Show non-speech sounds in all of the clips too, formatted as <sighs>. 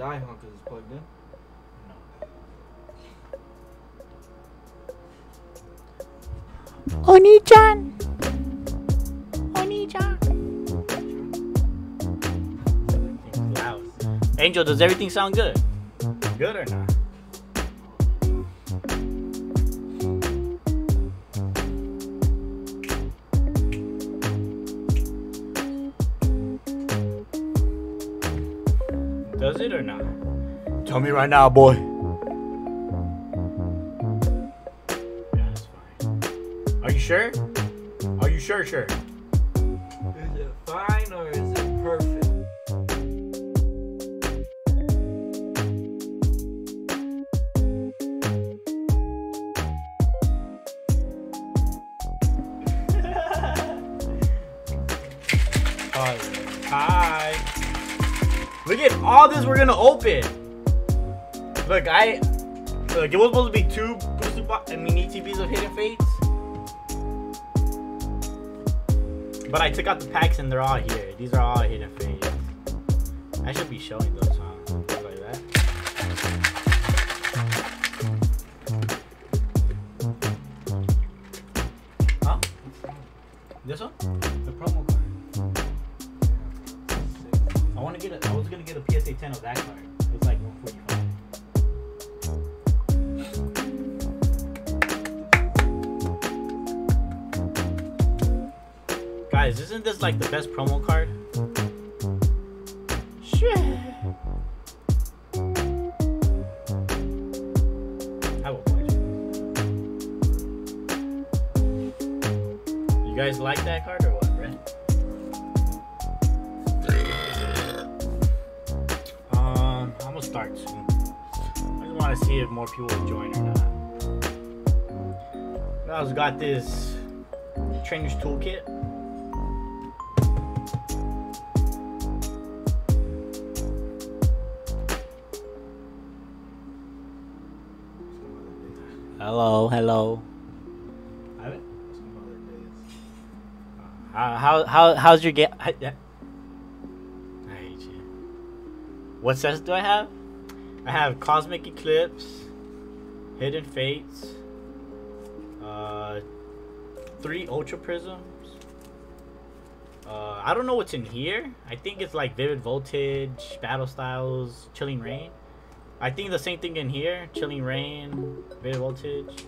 die, huh? Because it's plugged in. Oni-chan. Oni-chan. Angel, does everything sound good? Good or not? It or not? Tell me right now, boy. Yeah. Are you sure? Are you sure, sure? This we're gonna open. Look, I look. It was supposed to be two booster box. I mean, ETBs of Hidden Fates, but I took out the packs and they're all here. These are all Hidden Fates. I should be showing those, like the best promo card? Shit. I will watch it. You guys like that card or what, Brett? Um, I'm gonna start soon. I just want to see if more people will join or not. I also got this trainer's toolkit. How how how how's your game? I hate you. What sets do I have? I have Cosmic Eclipse, Hidden Fates, uh, three Ultra Prisms. Uh, I don't know what's in here. I think it's like Vivid Voltage, Battle Styles, Chilling Reign. I think the same thing in here: Chilling Reign, Vivid Voltage,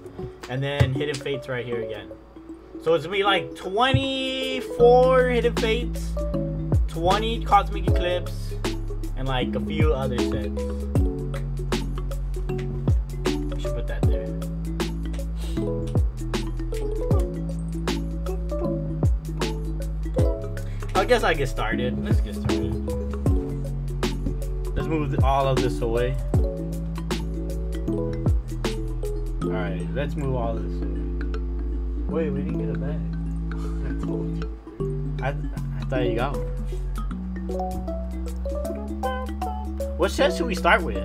and then Hidden Fates right here again. So it's gonna be like 24 Hidden Fates, 20 Cosmic Eclipse, and like a few other sets. Should put that there. I guess I get started. Let's get started. Let's move all of this away. Alright, let's move all of this away. Wait, we didn't get a bag. <laughs> I told you. I, I thought you got one. What set should we start with?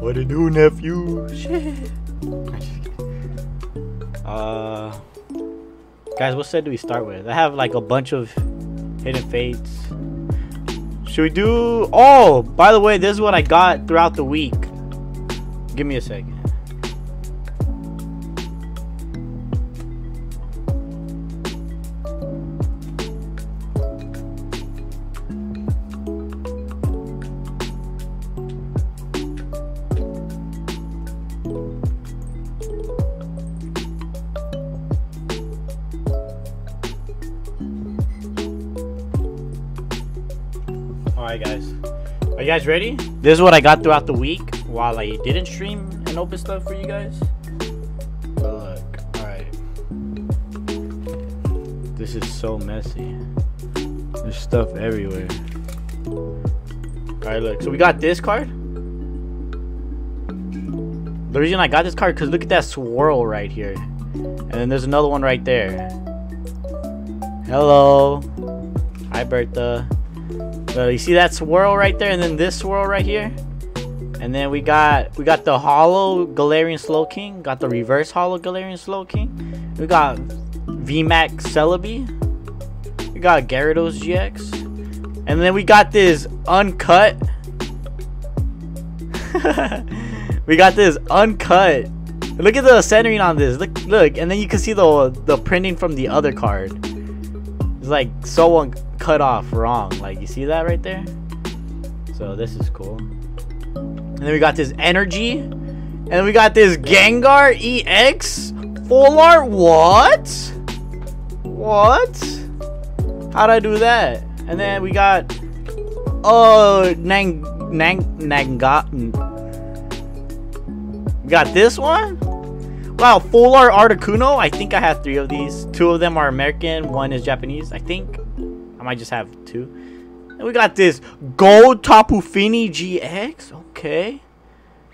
What to do, nephew? Shit. <laughs> uh, guys, what set do we start with? I have like a bunch of hidden fates. Should we do? Oh, by the way, this is what I got throughout the week. Give me a second. Guys ready? This is what I got throughout the week while I didn't stream and open stuff for you guys. Look, alright. This is so messy. There's stuff everywhere. Alright, look. So we got this card. The reason I got this card, because look at that swirl right here. And then there's another one right there. Hello. Hi, Bertha. So you see that swirl right there, and then this swirl right here, and then we got we got the hollow Galarian Slowking, got the reverse hollow Galarian Slowking, we got VMAX Celebi, we got Gyarados GX, And then we got this uncut. <laughs> we got this uncut. Look at the centering on this. Look, look, and then you can see the the printing from the other card. It's like so un cut off wrong. Like you see that right there. So this is cool. And then we got this energy, and we got this Gengar EX full art. What? What? How'd I do that? And then we got oh Nang Nang Nangat. We got this one. Wow, full art Articuno. I think I have three of these. Two of them are American. One is Japanese. I think might just have two. And we got this gold Tapu Fini GX. Okay.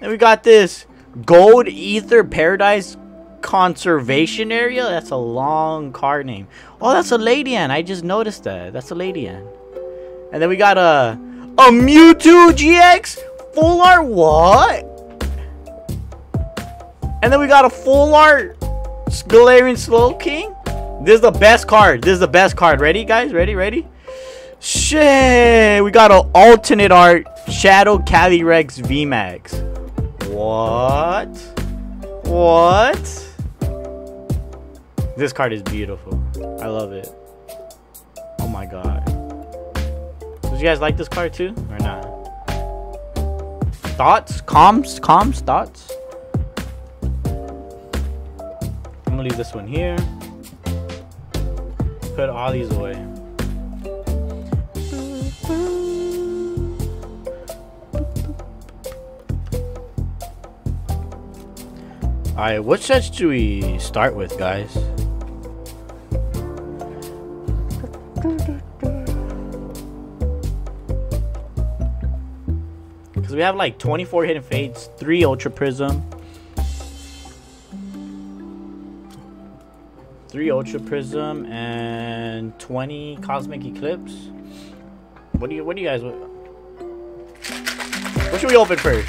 And we got this gold Aether Paradise Conservation Area. That's a long card name. Oh, that's a Ladian. I just noticed that. That's a Ladian. And then we got a a Mewtwo GX full art. What? And then we got a full art Galarian Slowking. This is the best card. This is the best card. Ready, guys? Ready? Ready? Shit. We got an alternate art Shadow Calyrex VMAX. What? What? This card is beautiful. I love it. Oh my god. Did you guys like this card too? Or not? Thoughts? Comms? Comms? Thoughts? I'm gonna leave this one here. Put all these away. Alright, what sets do we start with, guys? Because we have like 24 hidden fates, 3 ultra prism, 3 ultra prism, and 20 cosmic eclipse. What do you what do you guys what should we open first?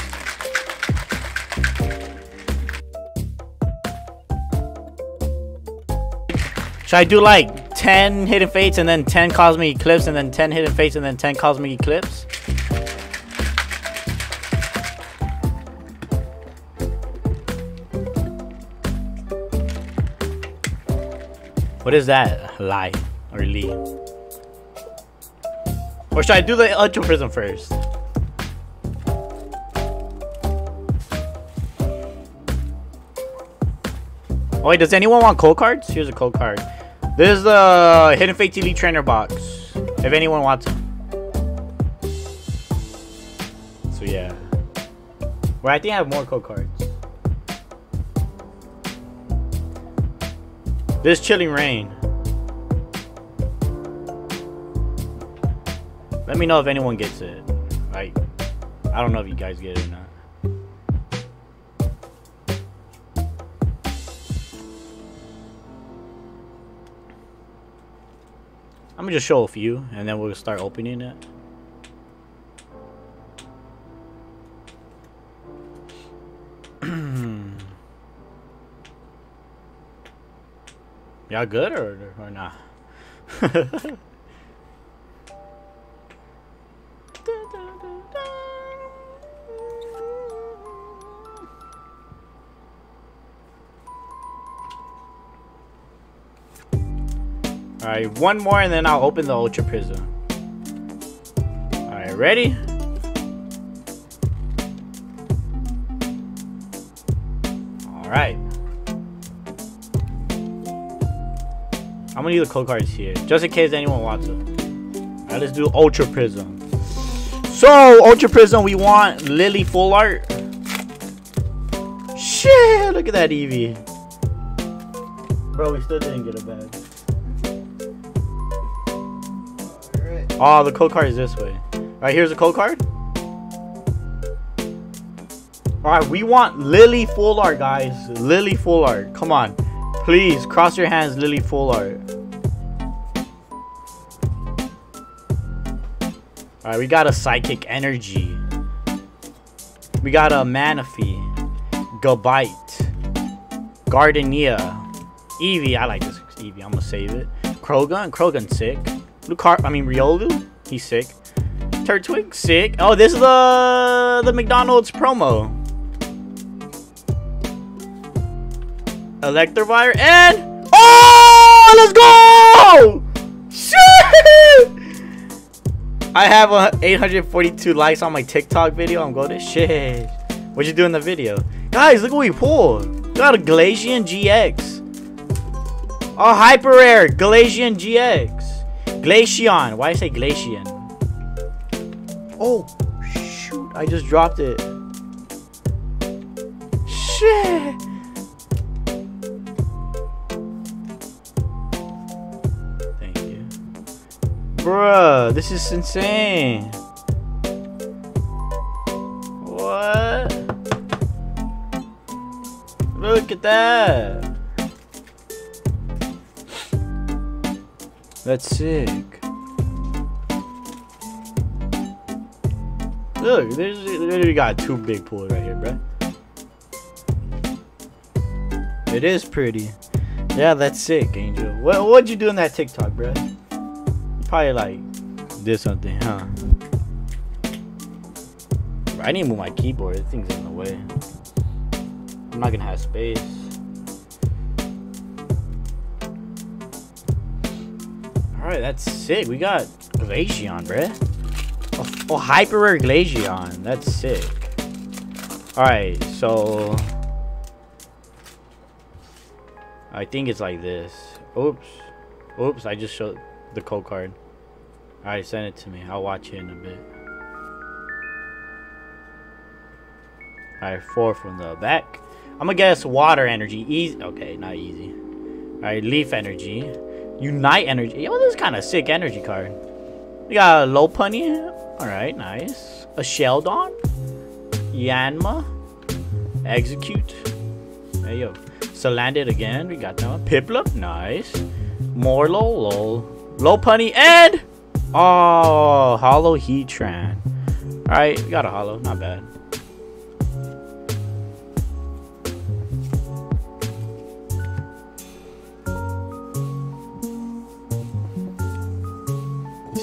Should I do like 10 hidden fates and then 10 cosmic eclipse and then 10 hidden fates and then 10 cosmic eclipse? What is that? Lie or Lee? Or should I do the Ultra Prism first? Oh wait, does anyone want code cards? Here's a code card. This is the Hidden Fates Elite Trainer box. If anyone wants them. So yeah. Well, I think I have more code cards. This Chilling Reign. Let me know if anyone gets it. Like, I don't know if you guys get it or not. I'm gonna just show a few and then we'll start opening it. Y'all good or, or not? <laughs> Alright, one more and then I'll open the Ultra Prism. Alright, ready? Alright. I'm gonna use the code cards here, just in case anyone wants them. Alright, let's do Ultra Prism. So, Ultra Prism, we want Lillie Full Art. Shit, look at that Eevee. Bro, we still didn't get a bag. Oh, the code card is this way. Alright, here's a code card. Alright, we want Lillie Full Art, guys. Lillie Full Art. Come on. Please, cross your hands, Lillie Full Art. Alright, we got a Psychic Energy. We got a Manaphy. Gabite. Gardenia. Eevee. I like this Eevee. I'm gonna save it. Krogan. Krogan sick. Lucar I mean Riolu. He's sick. Turtwig, sick. Oh, this is the the McDonald's promo. Electivire and oh, let's go! I have uh, 842 likes on my TikTok video. I'm going to shit. What'd you do in the video? Guys, look what we pulled. Got a Glacian GX. Oh, hyper rare Glacian GX. Glaceon. Why I say Glacian? Oh, shoot. I just dropped it. Shit. Bruh, this is insane. What? Look at that. That's sick. Look, there's literally got two big pools right here, bruh. It is pretty. Yeah, that's sick, Angel. What what'd you do in that TikTok, bruh? Probably like did something, huh? I need to move my keyboard. This thing's in the way. I'm not gonna have space. Alright, that's sick. We got Glaceon, bruh. Oh, oh Hyper Rare Glaceon. That's sick. Alright, so... I think it's like this. Oops. Oops, I just showed the code card. Alright, send it to me. I'll watch it in a bit. Alright, four from the back. I'm gonna guess water energy. Easy. Okay, not easy. Alright, leaf energy. Unite energy. Oh, this is kind of sick energy card. We got a Lopunny. Alright, nice. A Shieldon. Yanma. Execute. Hey, yo. Salandit again. We got that one. Piplup. Nice. Morlo. Lol. Lopunny. And... Oh, Hollow Heatran. Alright, we got a Hollow. Not bad.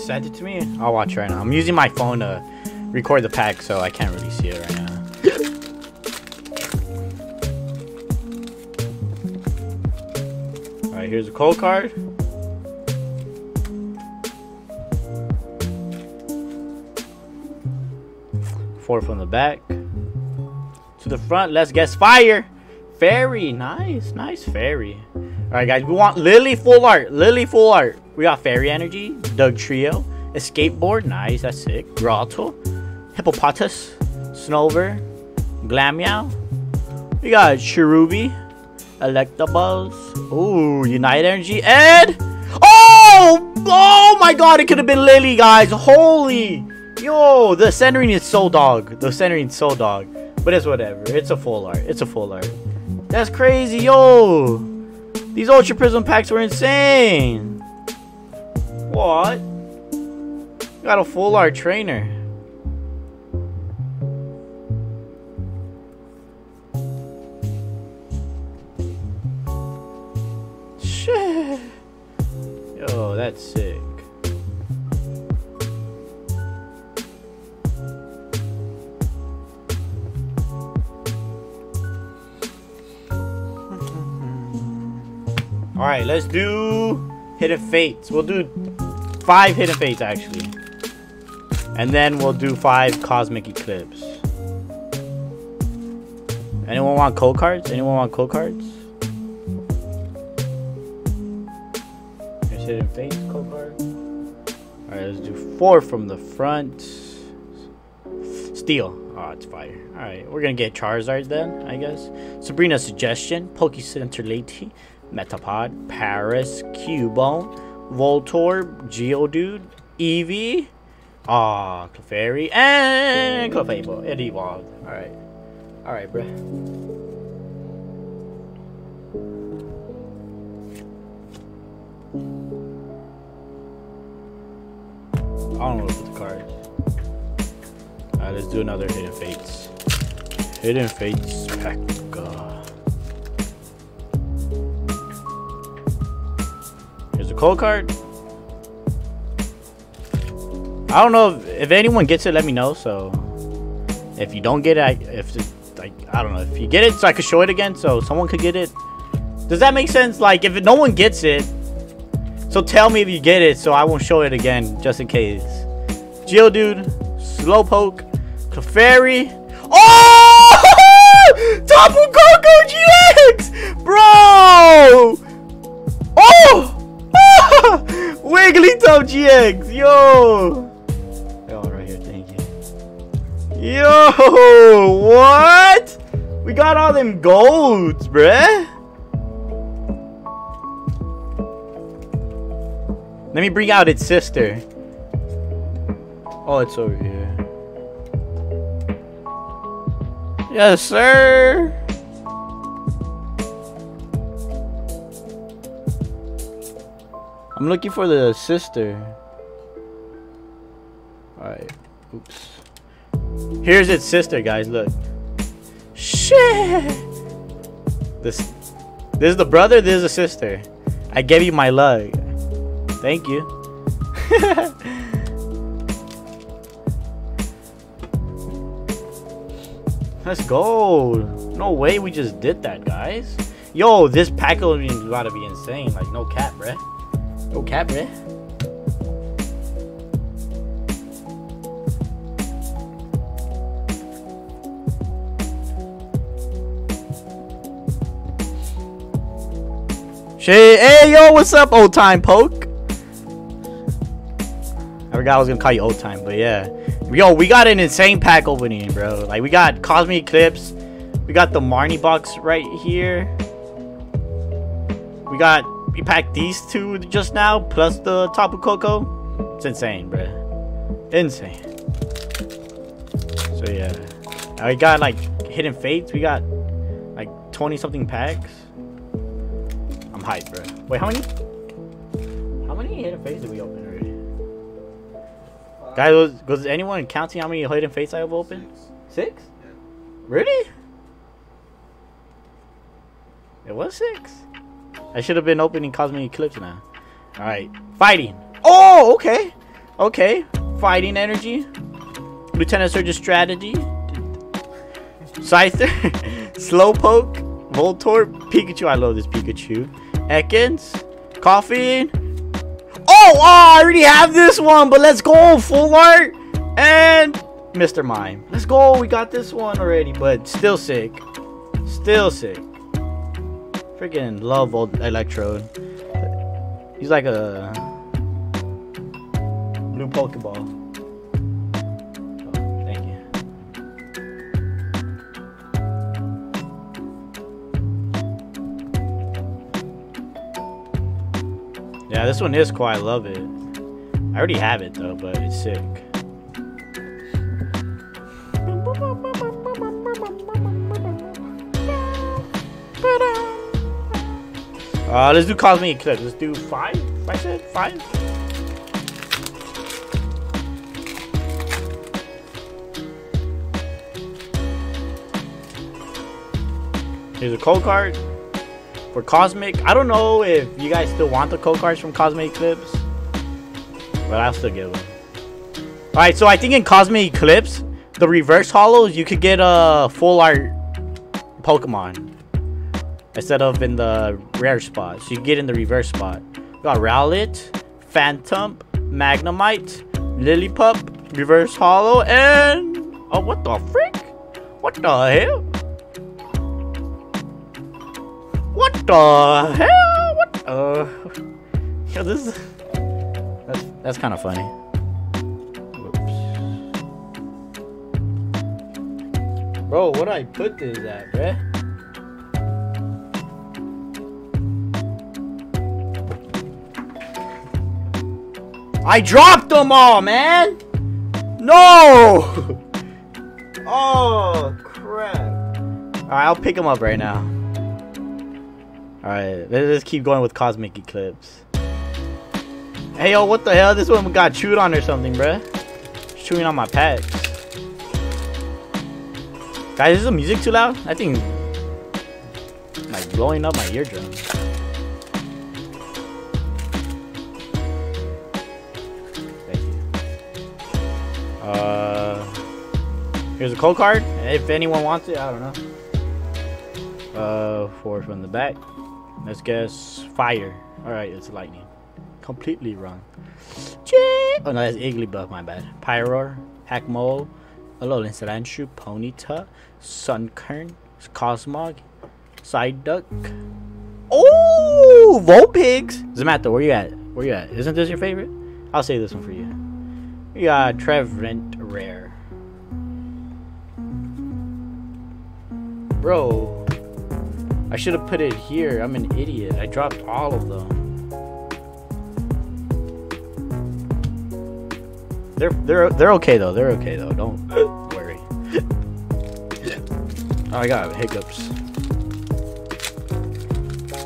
sent it to me? I'll watch right now. I'm using my phone to record the pack, so I can't really see it right now. Alright, here's a code card. Four from the back. To the front, let's guess fire! Fairy, nice, nice fairy. Alright guys, we want Lillie full art. Lillie full art. We got Fairy Energy, Dugtrio, Escapeboard, nice, that's sick. Grotto, Hippopotas, Snover, Glameow. We got Cherubi, Electabuzz, ooh, Unite Energy, Ed! oh, oh my God, it could have been Lillie, guys. Holy, yo, the centering is so dog. The centering is so dog, but it's whatever. It's a full art. It's a full art. That's crazy, yo. These Ultra Prism packs were insane. What? Got a full art trainer. Shit. Yo, that's sick. Alright, let's do Hidden Fates. We'll do five Hidden Fates, actually. And then we'll do five Cosmic Eclipse. Anyone want code cards? Anyone want code cards? Here's Hidden Fates code card. Alright, let's do four from the front. Steel. Oh, it's fire. Alright, we're gonna get Charizard then, I guess. Sabrina's Suggestion. Pokecenter Lady. Metapod, Paras, Cubone, Voltorb, Geodude, Eevee, ah, Clefairy, and Clefable. It evolved. Alright. Alright, bruh. I don't know what the cards. Alright, let's do another Hidden Fates. Hidden Fates pack. Cold card. I don't know if, if anyone gets it. Let me know. So if you don't get it, I, if like I don't know if you get it, so I could show it again, so someone could get it. Does that make sense? Like if no one gets it, so tell me if you get it, so I won't show it again, just in case. Geodude, Slowpoke, Clefairy. Oh! <laughs> Tapu Koko GX! Bro! Oh! <laughs> Wigglytuff GX! Yo! Oh, right here, thank you. Yo! What? We got all them golds, bruh. Let me bring out its sister. Oh, it's over here. Yes, sir. I'm looking for the sister. Alright. Oops. Here's its sister, guys. Look. Shit. This, this is the brother. This is the sister. I gave you my love. Thank you. <laughs> Let's go. No way we just did that, guys. Yo, this pack opening is about to be insane. Like, no cap, bruh. No cap, bruh. Shit, hey, yo, what's up, old time poke? I forgot I was gonna call you old time, but yeah. Yo, we got an insane pack opening, bro. Like, we got Cosmic Eclipse. We got the Marnie box right here. We got, we packed these two just now, plus the Tapu Koko. It's insane, bro. Insane. So, yeah. We got, like, Hidden Fates. We got, like, 20-something packs. I'm hyped, bro. Wait, how many? How many Hidden Fates did we open already? Guys, was, was anyone counting how many hidden fates I have opened? Six? Yeah. Really? It was six. I should have been opening Cosmic Eclipse now. Alright. Fighting. Oh, okay. Okay. Fighting energy. Lieutenant Surge's strategy. Scyther. <laughs> Slowpoke. Voltorb. Pikachu. I love this Pikachu. Ekans. Koffing. Oh, oh, I already have this one, but let's go. Full art and Mr. Mime. Let's go. We got this one already, but still sick. Still sick. Freaking love old Electrode. He's like a blue Pokeball. Thank you. Yeah, this one is cool. I love it. I already have it though, but it's sick. Uh, let's do Cosmic Eclipse. Let's do five. I said five. Here's a code card for Cosmic. I don't know if you guys still want the code cards from Cosmic Eclipse, but I'll still give them. All right, so I think in Cosmic Eclipse, the reverse hollows, you could get a full art Pokemon instead of in the rare spot. So you get in the reverse spot. Got Rowlet, Phantump, Magnemite, Lillipup, reverse hollow, and oh, what the frick? What the hell? What the hell? What? Uh, yo, this is that's that's kind of funny. Bro, what I put this at, bruh? I dropped them all, man! No! <laughs> oh, crap. Alright, I'll pick them up right now. Alright, let's just keep going with Cosmic Eclipse. Hey, yo, what the hell? This one got chewed on or something, bruh. It's chewing on my packs. Guys, is the music too loud? I think like blowing up my eardrum. Uh, here's a code card. If anyone wants it, I don't know. Uh, four from the back. Let's guess fire. All right, it's lightning. Completely wrong. Oh no, that's Igglybuff. My bad. Pyroar, Hackmole, Alolan Slanchu, Ponyta, Sunkern, Cosmog, Psyduck. Oh, Vulpix. Zamantha, where you at? Where you at? Isn't this your favorite? I'll save this one for you. Got Trevenant Rare. Bro, I should have put it here. I'm an idiot. I dropped all of them. They're they're they're okay though. They're okay though. Don't worry. oh, I got hiccups.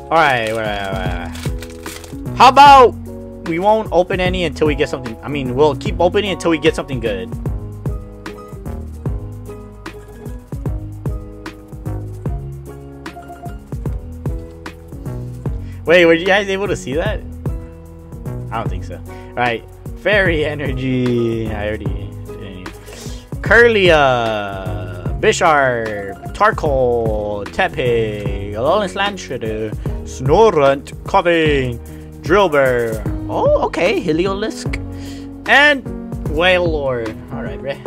All right, all right, all right. How about we won't open any until we get something? I mean, we'll keep opening until we get something good. Wait, were you guys able to see that? I don't think so. All right, fairy energy. I already did. Curlia, uh, Bisharp, Torkoal, Tepig, Alolan Slanshredder, Snorunt, Cobbing, Drillbur. Oh, okay, Heliolisk, and Wailord. All right, Ray.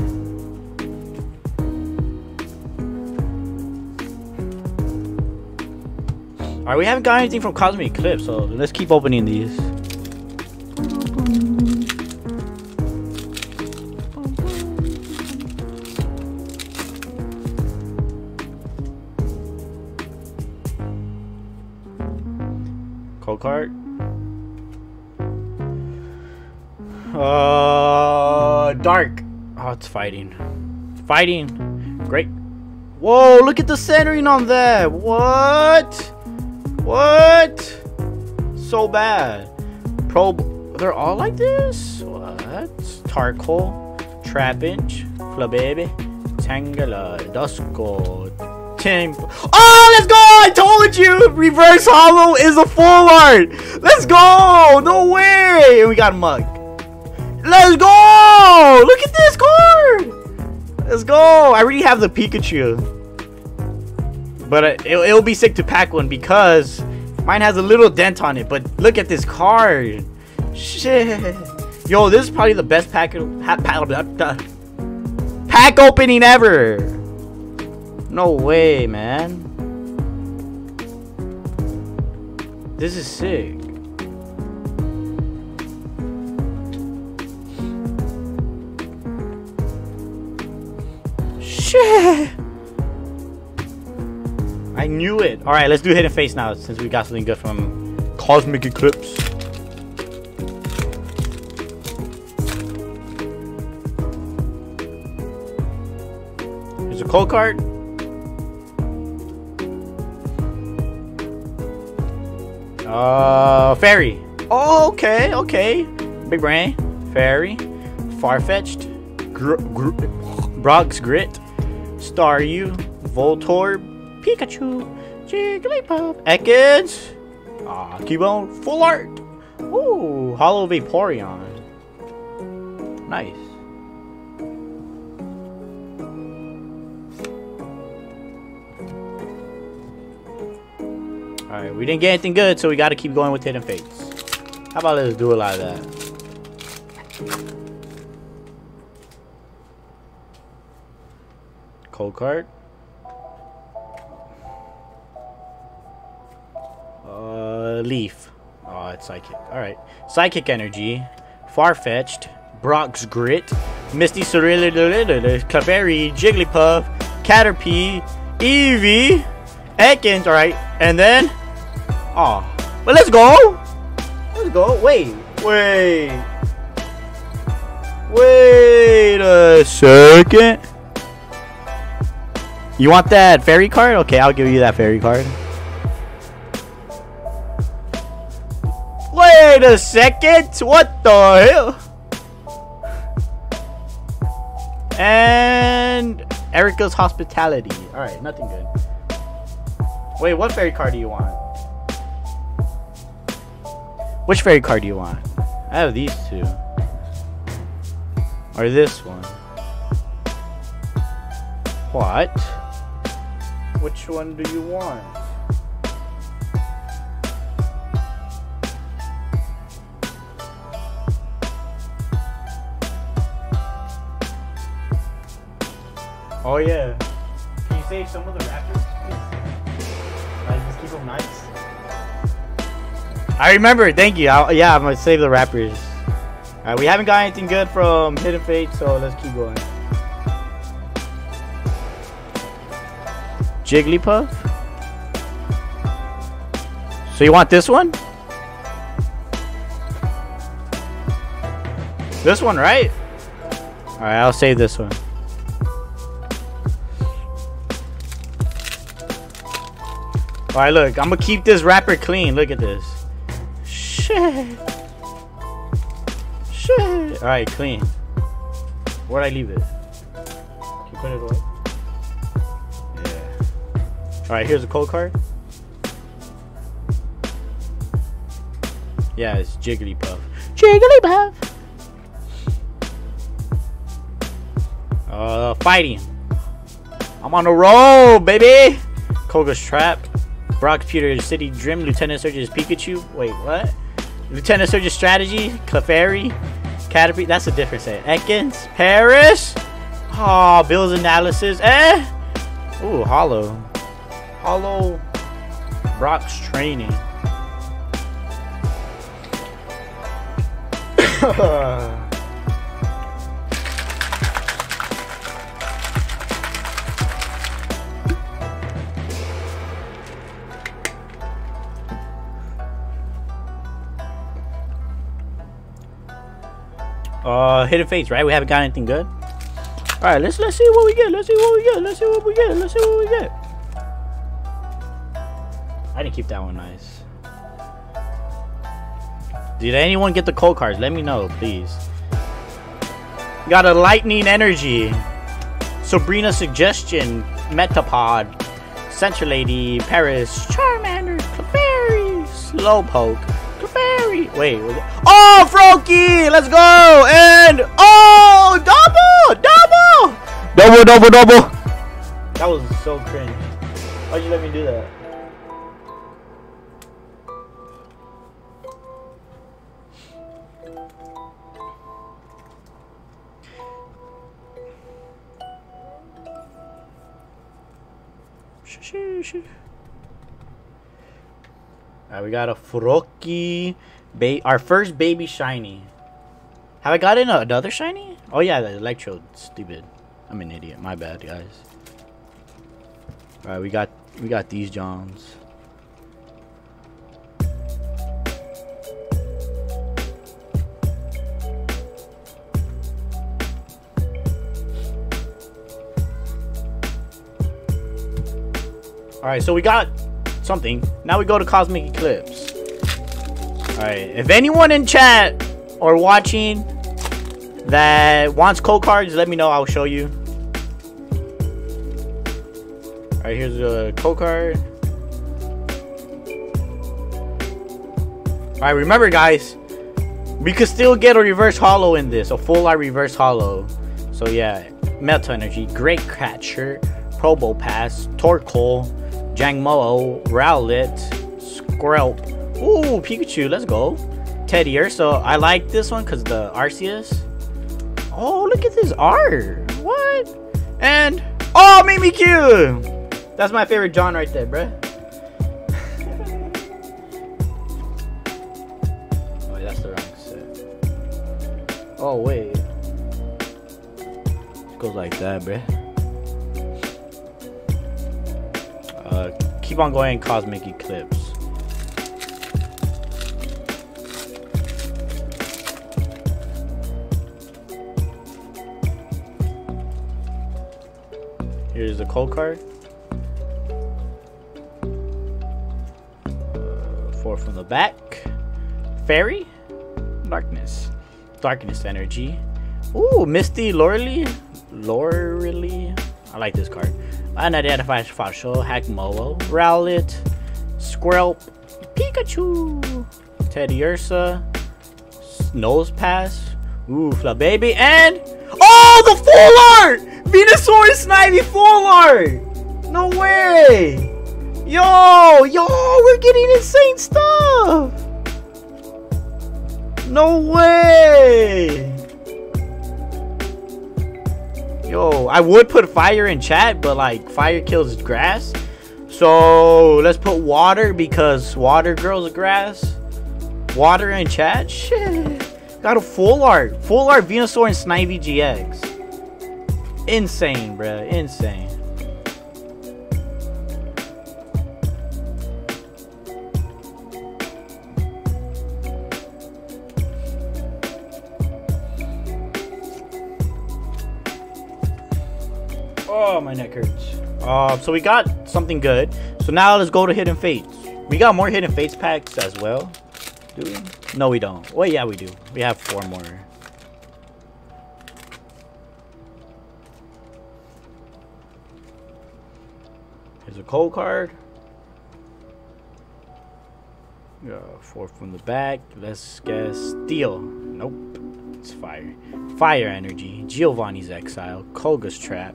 Alright, we haven't got anything from Cosmic Eclipse, so let's keep opening these. Code card. Fighting. Fighting. Great. Whoa, look at the centering on that. What? What? So bad. Probe. They're all like this? What? Torkoal, Trapinch, Flabebe, Tangela, Duskull, Tim. Oh, let's go! I told you! Reverse Hollow is a full art! Let's go! No way! And we got Mug. Let's go! Look at this card! Let's go! I already have the Pikachu. But it, it'll be sick to pack one because mine has a little dent on it. But look at this card. Shit. Yo, this is probably the best pack, pack, pack opening ever. No way, man. This is sick. Shit. I knew it. All right, let's do hidden face now since we got something good from Cosmic Eclipse. Here's a code card. Uh, fairy. Oh, okay, okay. Big brain. Fairy. Farfetch'd. Gr gr Grit. Staryu. Voltorb. Pikachu, Jigglypuff, Ekans, ah, Cubone, Full Art, ooh, Hollow Vaporeon, nice. All right, we didn't get anything good, so we got to keep going with Hidden Fates. How about let's do a lot of that? Code card. Uh, Leaf. Oh, it's Psychic. Alright. Psychic Energy. Farfetch'd. Brock's Grit. Misty Cerulean. Clefairy. Jigglypuff. Caterpie. Eevee. Ekans. Alright. And then. Oh. But let's go. Let's go. Wait. Wait. Wait a second. You want that fairy card? Okay, I'll give you that fairy card. Wait a second! What the hell? And Erica's hospitality. Alright, nothing good. Wait, what fairy card do you want? Which fairy card do you want? I have these two. Or this one. What? Which one do you want? Oh yeah. Can you save some of the wrappers, please? Like, just keep them nice. I remember. Thank you. I'll, yeah, I'm gonna save the wrappers. Alright, we haven't got anything good from Hidden Fate, so let's keep going. Jigglypuff. So you want this one? This one, right? Alright, I'll save this one. Alright, look, I'm gonna keep this wrapper clean. Look at this. Shit. Shit. Alright, clean. Where'd I leave it? It away? Yeah. Alright, here's a code card. Yeah, it's Jigglypuff. Jigglypuff! Uh, fighting. I'm on a roll, baby! Koga's Trap. Brock Computer City Dream, Lieutenant Surge's Pikachu. Wait, what? Lieutenant Surge's Strategy, Clefairy, Caterpie. That's a different set. Ekans, Paras. Oh, Bill's Analysis. Eh? Ooh, Hollow. Hollow. Brock's Training. <coughs> Uh, hidden face, right? We haven't got anything good. All right, let's let's see what we get. Let's see what we get. Let's see what we get. Let's see what we get. I didn't keep that one nice. Did anyone get the code cards? Let me know, please. Got a lightning energy. Sabrina suggestion. Metapod. Central Lady. Paras. Charmander. Clefairy. Slowpoke. Clefairy. Wait. Oh, Froakie! Let's go! And oh, double, double, double, double, double. That was so cringe. Why'd you let me do that? Alright, we got a Froakie. Ba our first baby shiny. Have I gotten another shiny? Oh yeah, the Electrode. Stupid. I'm an idiot. My bad, guys. Alright, we got we got these Johns. Alright, so we got something. Now we go to Cosmic Eclipse. Alright, if anyone in chat or watching that wants code cards, let me know. I'll show you. Alright, here's a code card. Alright, remember guys, we could still get a reverse hollow in this, a full art reverse hollow. So yeah, Metal Energy, Great Catcher, Probopass, Torkoal, Jangmo, Rowlet, Squirrel. Ooh, Pikachu, let's go. Teddiursa, I like this one because the Arceus. Oh, look at this art. What? And, oh, Mimikyu. That's my favorite John right there, bruh. <laughs> oh, wait, that's the wrong set. Oh, wait. It goes like that, bruh. Keep on going Cosmic Eclipse. Here's the code card. Uh, four from the back. Fairy. Darkness. Darkness energy. Ooh, Misty Lorelei Lorelei I like this card. Unidentified Fossil. Hakamo-o. Rowlet. Squirrel. Pikachu. Teddiursa. Nose Pass. Ooh, Flabebe. And. Oh, the full art! Venusaur Snivy full art! No way! Yo, yo, we're getting insane stuff! No way! Yo, I would put fire in chat, but like fire kills grass. So let's put water because water grows grass. Water in chat? <laughs> Shit. Got a full art. Full art Venusaur and Snivy GX. Insane, bruh. Insane. Oh, my neck hurts. Uh, so we got something good. So now let's go to Hidden Fates. We got more Hidden Fates packs as well. Do we? No, we don't. Well, yeah, we do. We have four more. Here's a code card. Yeah, four from the back. Let's guess steel. Nope. Fire. Fire energy. Giovanni's exile. Koga's trap.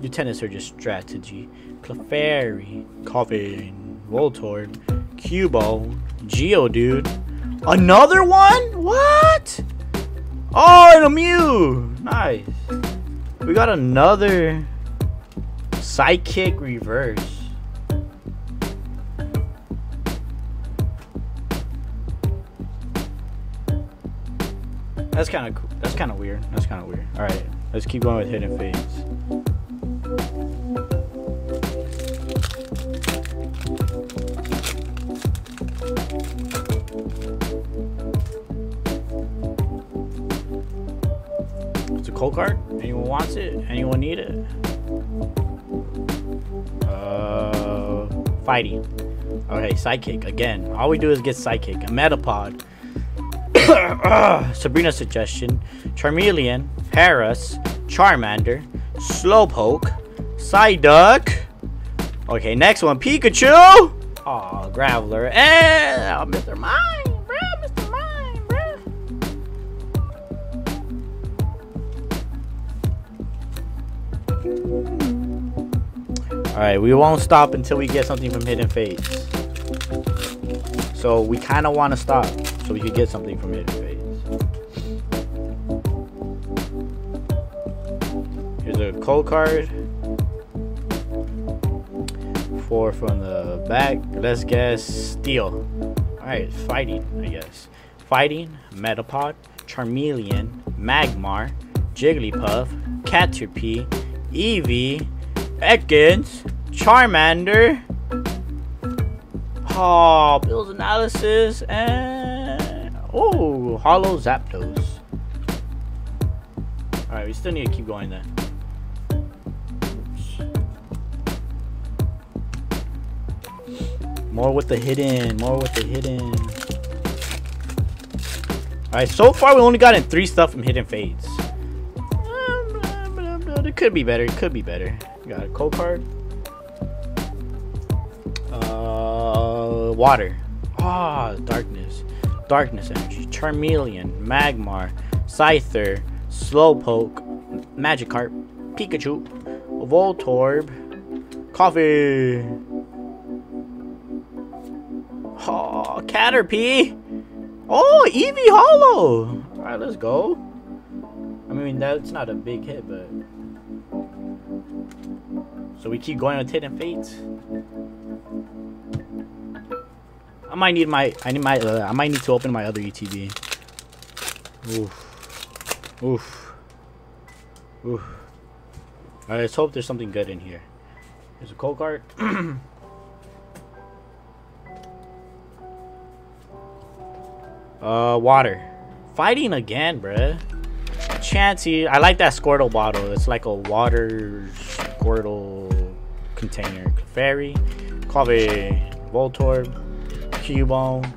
Lieutenant Surge's strategy. Clefairy. Koffing. Voltorb. Cubone. Geodude. Another one? What? Oh, and a Mew. Nice. We got another Psychic Reverse. That's kind of cool. That's kind of weird. That's kind of weird. All right, let's keep going with Hidden Fates. It's a code card. Anyone wants it? Anyone need it? Uh, fighting. Okay, sidekick again. All we do is get sidekick. A metapod. <coughs> Sabrina suggestion. Charmeleon, Paras, Charmander, Slowpoke, Psyduck. Okay, next one, Pikachu. Aw, Graveler, and oh, Mr. Mime, bruh, Mr. Mime, bruh. Alright, we won't stop until we get something from Hidden Fates. So we kind of want to stop so we could get something from Hidden Fates. Here's a code card. Four from the back. Let's guess steel. Alright, fighting, I guess. Fighting, Metapod, Charmeleon, Magmar, Jigglypuff, Caterpie, Eevee, Ekans, Charmander, Oh, Bill's analysis and oh, Holo Zapdos. All right, we still need to keep going then. More with the hidden. More with the hidden. All right, so far we only gotten three stuff from Hidden Fates. It could be better. It could be better. We got a code card. Uh, water. Ah, darkness. Darkness energy. Charmeleon, Magmar, Scyther, Slowpoke, Magikarp, Pikachu, Voltorb, Koffing. Oh, Caterpie. Oh, Eevee Holo. All right, let's go. I mean, that's not a big hit, but so we keep going with Hidden Fates. I might need my I need my uh, I might need to open my other ETB. Oof. Oof. Oof. Alright, let's hope there's something good in here. There's a code card. <clears throat> uh water. Fighting again, bruh. Chansey. I like that Squirtle bottle. It's like a water Squirtle container. Fairy, Koffing, Voltorb, Cubone,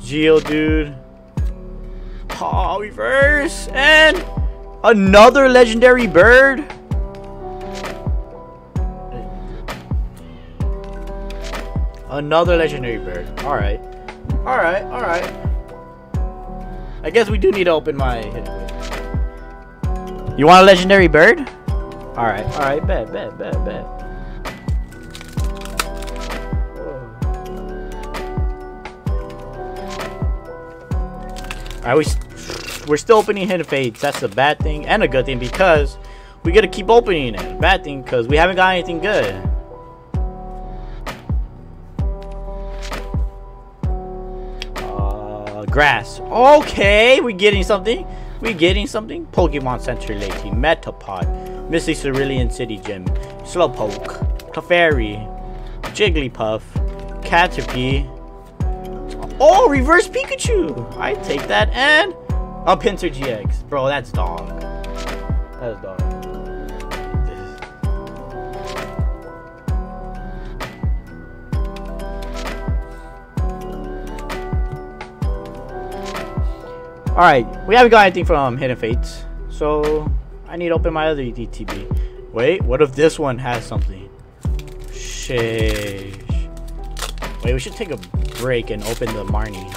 Geodude. Oh, reverse. And another legendary bird. Another legendary bird. Alright. Alright, alright. I guess we do need to open my... You want a legendary bird? Alright, alright, bet, bet, bet, bet. Alright, we, we're still opening Hidden Fates. That's a bad thing and a good thing because we gotta keep opening it. Bad thing because we haven't got anything good. Uh, grass. Okay, we're getting something. We're getting something. Pokemon Center Lady, Metapod, Misty Cerulean City Gym, Slowpoke, Clefairy, Jigglypuff, Caterpie. Oh, Reverse Pikachu! I take that and a Pinsir GX. Bro, that's dog. That's dog. Alright, we haven't got anything from Hidden Fates. So, I need to open my other ETB. Wait, what if this one has something? Sheesh. Wait, we should take a break and open the Marnie.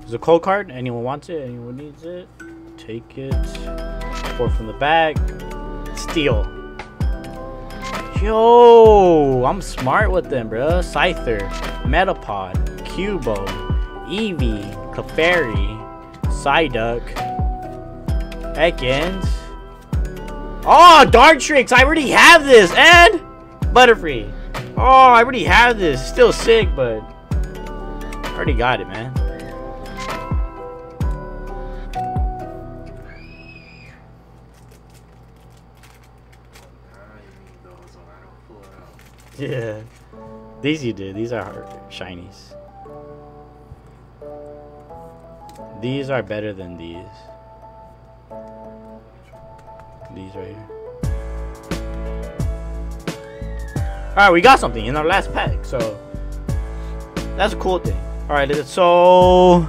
There's a code card. Anyone wants it? Anyone needs it? Take it. Pour from the bag. Steel. Yo, I'm smart with them, bro. Scyther, Metapod, Cubone, Eevee, Clefairy, Psyduck, Ekans. Oh, Dartrix! I already have this! And Butterfree. Oh, I already have this. Still sick, but I already got it, man. <laughs> Yeah. These you did. These are shinies. These are better than these. These right here. Alright, we got something in our last pack, so that's a cool thing. Alright, so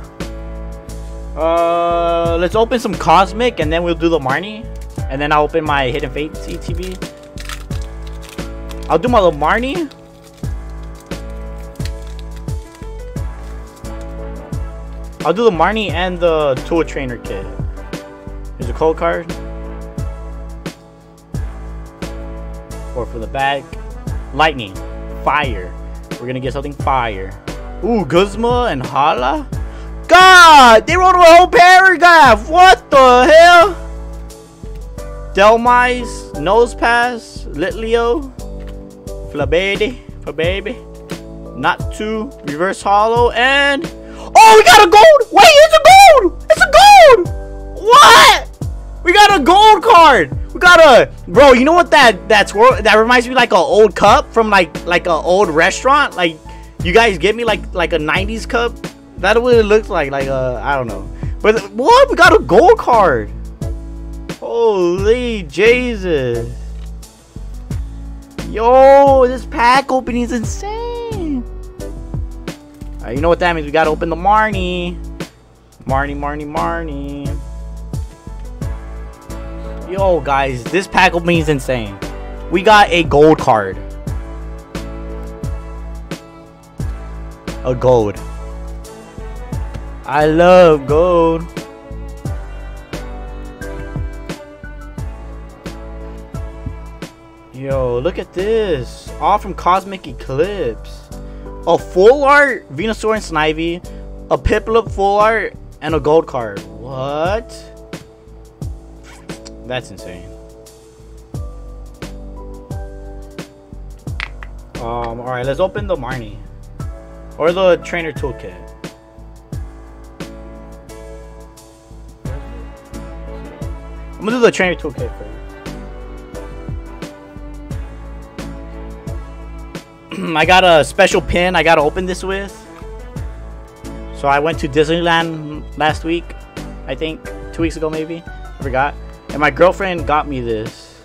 uh let's open some cosmic and then we'll do the Marnie. And then I'll open my Hidden Fates ETB. I'll do my little Marnie. I'll do the Marnie and the Tool Trainer kit. Here's a code card. Or for the bag. Lightning. Fire. We're gonna get something fire. Ooh, Guzma and Hala? God! They wrote a whole paragraph! What the hell? Dhelmise, Nosepass, Litleo, Flabede, Flabebe, Natu, Reverse Holo, and... Oh, we got a gold! Wait, it's a gold! It's a gold! What? We got a gold card! We got a... Bro, you know what that that's that reminds me like an old cup from like like an old restaurant? Like, you guys get me like like a 90s cup? That's what it looks like. Like, uh, I don't know. But what? We got a gold card! Holy Jesus. Yo, this pack opening is insane. You know what that means? We gotta open the Marnie. Marnie, Marnie, Marnie. Yo, guys, this pack opening is insane. We got a gold card. A gold. I love gold. Yo, look at this. All from Cosmic Eclipse. A full art Venusaur and Snivy. A Piplup full art. And a gold card. What? That's insane. Um, alright, let's open the Marnie. Or the trainer toolkit. I'm gonna do the trainer toolkit first. <clears throat> I got a special pin I gotta open this with. So I went to Disneyland last week, I think, two weeks ago maybe. I forgot. And my girlfriend got me this.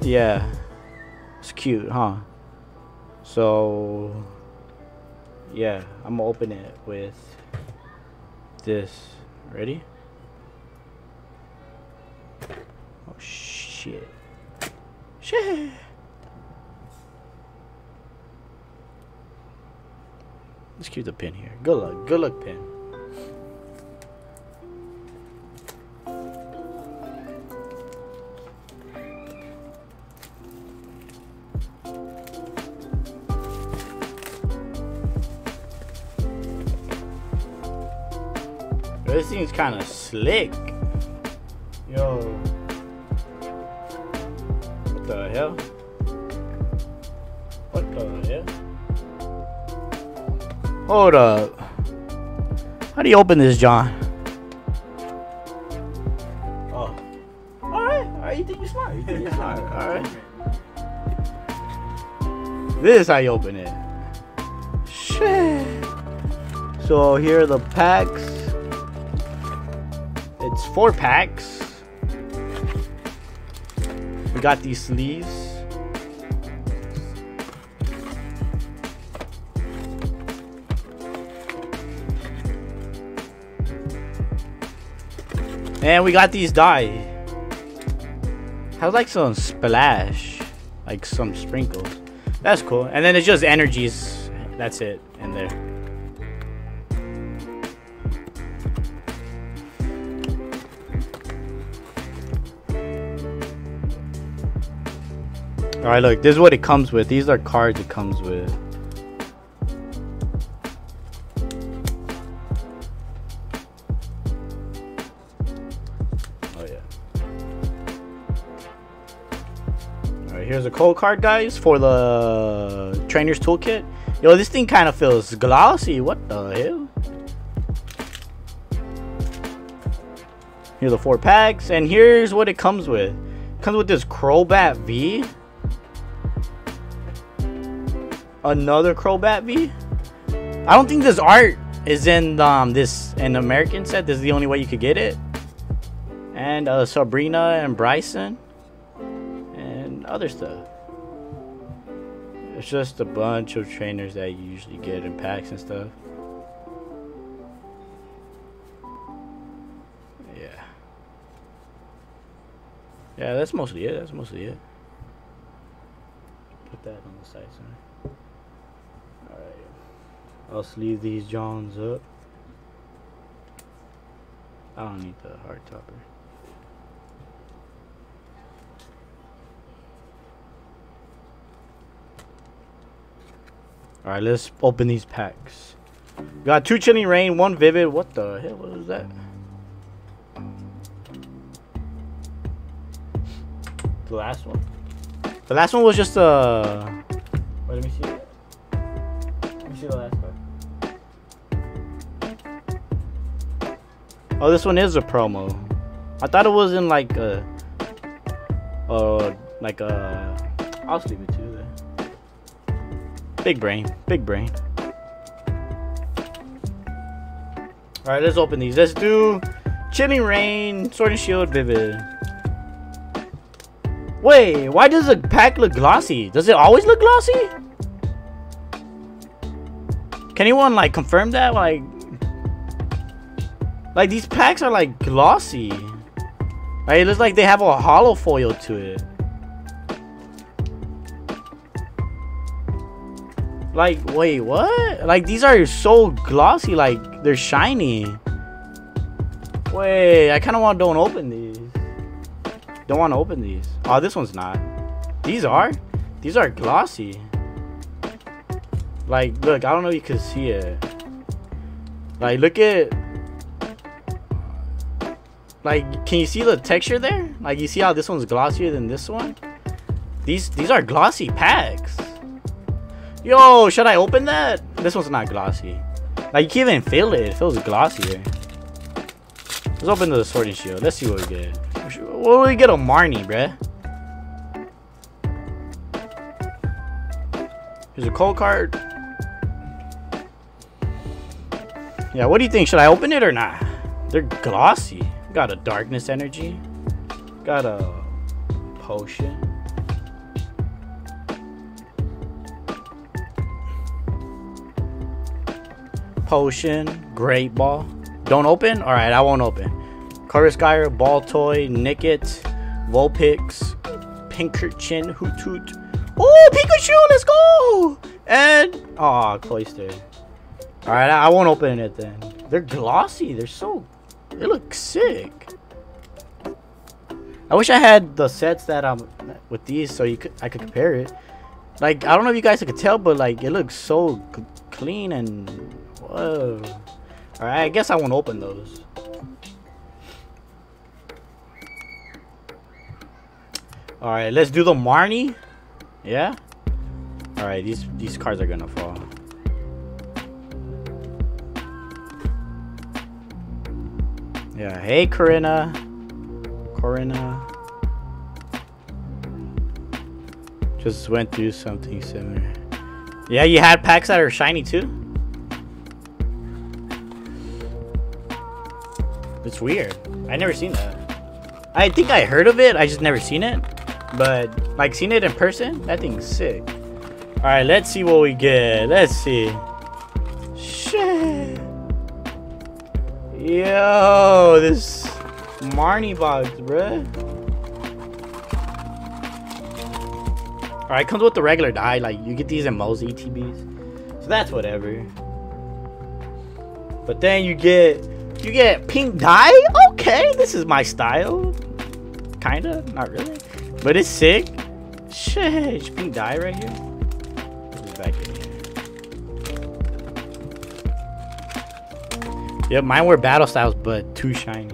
Yeah. It's cute, huh? So, yeah, I'm gonna open it with this. Ready? Oh, shit. Shit. Let's keep the pin here. Good luck. Good luck, pin. This thing's kind of slick. Yo. What the hell? What the hell? Hold up. How do you open this, John? Oh. Alright, alright, you think you're smart. You think you're smart. <laughs> Alright. This is how you open it. Shit. So here are the packs. Four packs. We got these sleeves. And we got these dye. Has like some splash, like some sprinkles. That's cool. And then it's just energies. That's it in there. Alright, look, this is what it comes with. These are cards it comes with. Oh, yeah. Alright, here's a code card, guys, for the trainer's toolkit. Yo, this thing kind of feels glossy. What the hell? Here's the four packs, and here's what it comes with. It comes with this Crobat V. Another Crobat V. I don't think this art is in um this an American set. This is the only way you could get it. And uh, Sabrina and Bryson and other stuff. It's just a bunch of trainers that you usually get in packs and stuff. Yeah. Yeah, that's mostly it. That's mostly it. Put that on the side center. I'll sleeve these Johns up. I don't need the hard topper. Alright, let's open these packs. Got two Chilling Reign, one Vivid. What the hell? was that? The last one. The last one was just a. Uh... Wait, let me see. Let me see the last one. Oh, this one is a promo. I thought it was in like a. Uh, like a. I'll sleep it too. Big brain, big brain. All right, let's open these. Let's do Chilling Reign, Sword and Shield, Vivid. Wait, why does the pack look glossy? Does it always look glossy? Can anyone like confirm that? Like, like these packs are like glossy. Like, it looks like they have a holo foil to it. Like, wait, what? Like, these are so glossy, like, they're shiny. Wait, I kind of want don't open these. Don't want to open these. Oh, this one's not. These are. These are glossy. Like, look, I don't know if you can see it. Like, look at... Like, can you see the texture there? Like, you see how this one's glossier than this one? These these are glossy packs. Yo, should I open that? This one's not glossy. Like, you can't even feel it. It feels glossier. Let's open the Sword and Shield. Let's see what we get. What do we get on Marnie, bruh? Here's a code card. Yeah, what do you think? Should I open it or not? They're glossy. Got a darkness energy. Got a potion. Potion, Great Ball. Don't open? Alright, I won't open. Coruscant, Baltoy, Nickit, Vulpix, Pincurchin, Hoot Hoot. Oh, Pikachu, let's go! And, oh, Cloyster. Alright, I won't open it then. They're glossy. They're so, it looks sick. I wish I had the sets that I'm with these so you could I could compare it. Like I don't know if you guys could tell, but like it looks so clean and whoa. All right, I guess I won't open those. All right, let's do the Marnie. Yeah. All right, these these cards are gonna fall. Yeah. Hey, Corinna. Corinna. Just went through something similar. Yeah, you had packs that are shiny too. It's weird. I never seen that. I think I heard of it. I just never seen it. But like seen it in person, that thing's sick. All right, let's see what we get. Let's see. Shit. Yo, this Marnie box, bruh. Alright, comes with the regular die. Like, you get these in most ETBs. So that's whatever. But then you get... You get pink dye? Okay, this is my style. Kinda, not really. But it's sick. Shit, pink dye right here. Yep, mine were battle styles, but too shiny.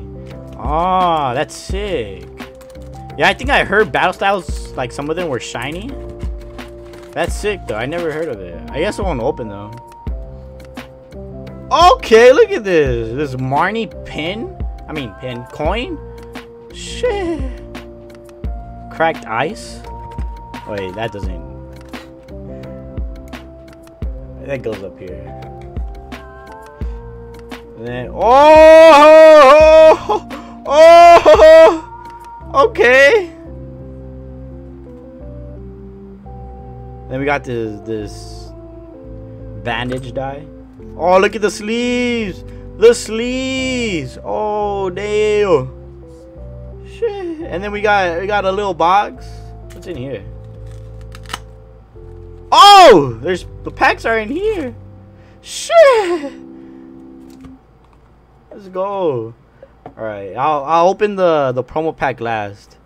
Oh, that's sick. Yeah, I think I heard battle styles, like some of them were shiny. That's sick though. I never heard of it. I guess it won't open though. Okay, look at this. This Marnie pin. I mean pin coin. Shit. Cracked ice. Wait, that doesn't. That goes up here. Then oh, oh, okay. Then we got this this bandage die. Oh, look at the sleeves. The sleeves. Oh, damn. Shit. And then we got we got a little box. What's in here? Oh, there's the packs are in here. Shit. Let's go. All right, I'll I'll open the the promo pack last,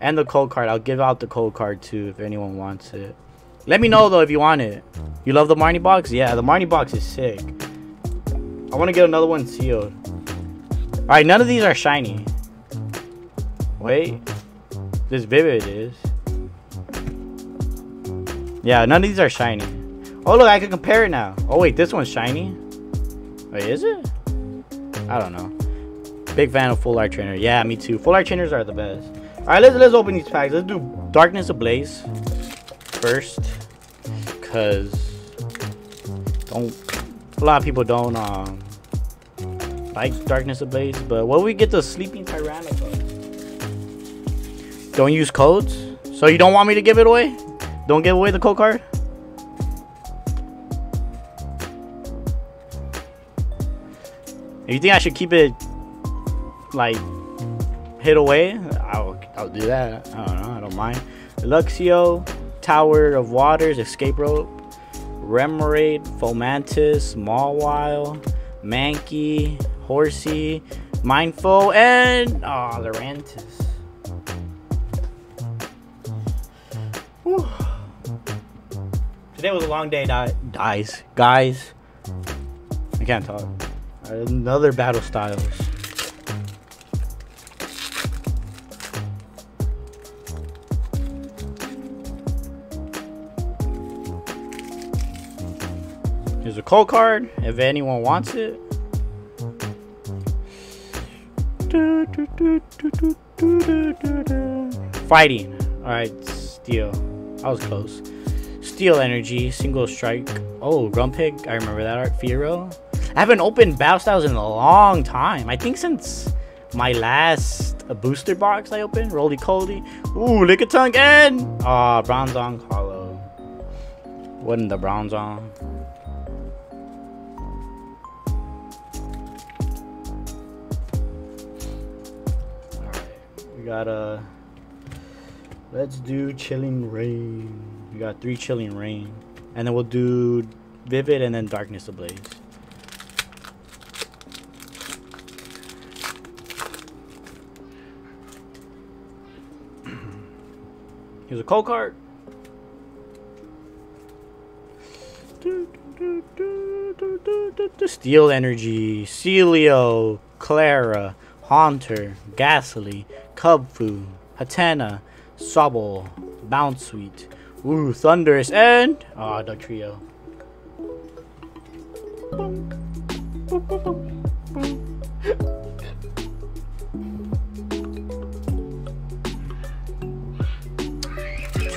and the code card. I'll give out the code card too if anyone wants it. Let me know though if you want it. You love the Marnie box? Yeah, the Marnie box is sick. I want to get another one sealed. All right, none of these are shiny. Wait, this Vivid is. Yeah, none of these are shiny. Oh look, I can compare it now. Oh wait, this one's shiny. Wait, is it? I don't know. Big fan of full art trainer. Yeah, me too. Full art trainers are the best. All right, let's let's open these packs. Let's do Darkness Ablaze first, cause don't a lot of people don't um like Darkness Ablaze. But what we get the Sleeping Tyrannical? Don't use codes. So you don't want me to give it away? Don't give away the code card. You think I should keep it like hid away? I'll I'll do that. I don't know. I don't mind. Luxio, Tower of Waters, Escape Rope, Remoraid, Fomantis, Mawile, Mankey, Horsea, Mindful, and oh, Lurantis. Today was a long day, di- guys. Guys, I can't talk. Another battle styles. Here's a code card if anyone wants it. Fighting. Alright, steel. I was close. Steel energy, single strike. Oh, Grumpig. I remember that art. Firo. I haven't opened Battle Styles in a long time. I think since my last booster box I opened. Rolycoly. Ooh, Lickitung and ah, uh, Bronzong Holo. Wasn't the Bronzong? We got a uh, let's do Chilling Reign. We got three Chilling Reign. And then we'll do Vivid and then Darkness Ablaze. Here's a code card. Steel Energy, Celio, Clara, Haunter, Gastly, Kubfu, Hatenna, Sobble, Bounsweet, Ooh, Thundurus, and ah, the trio.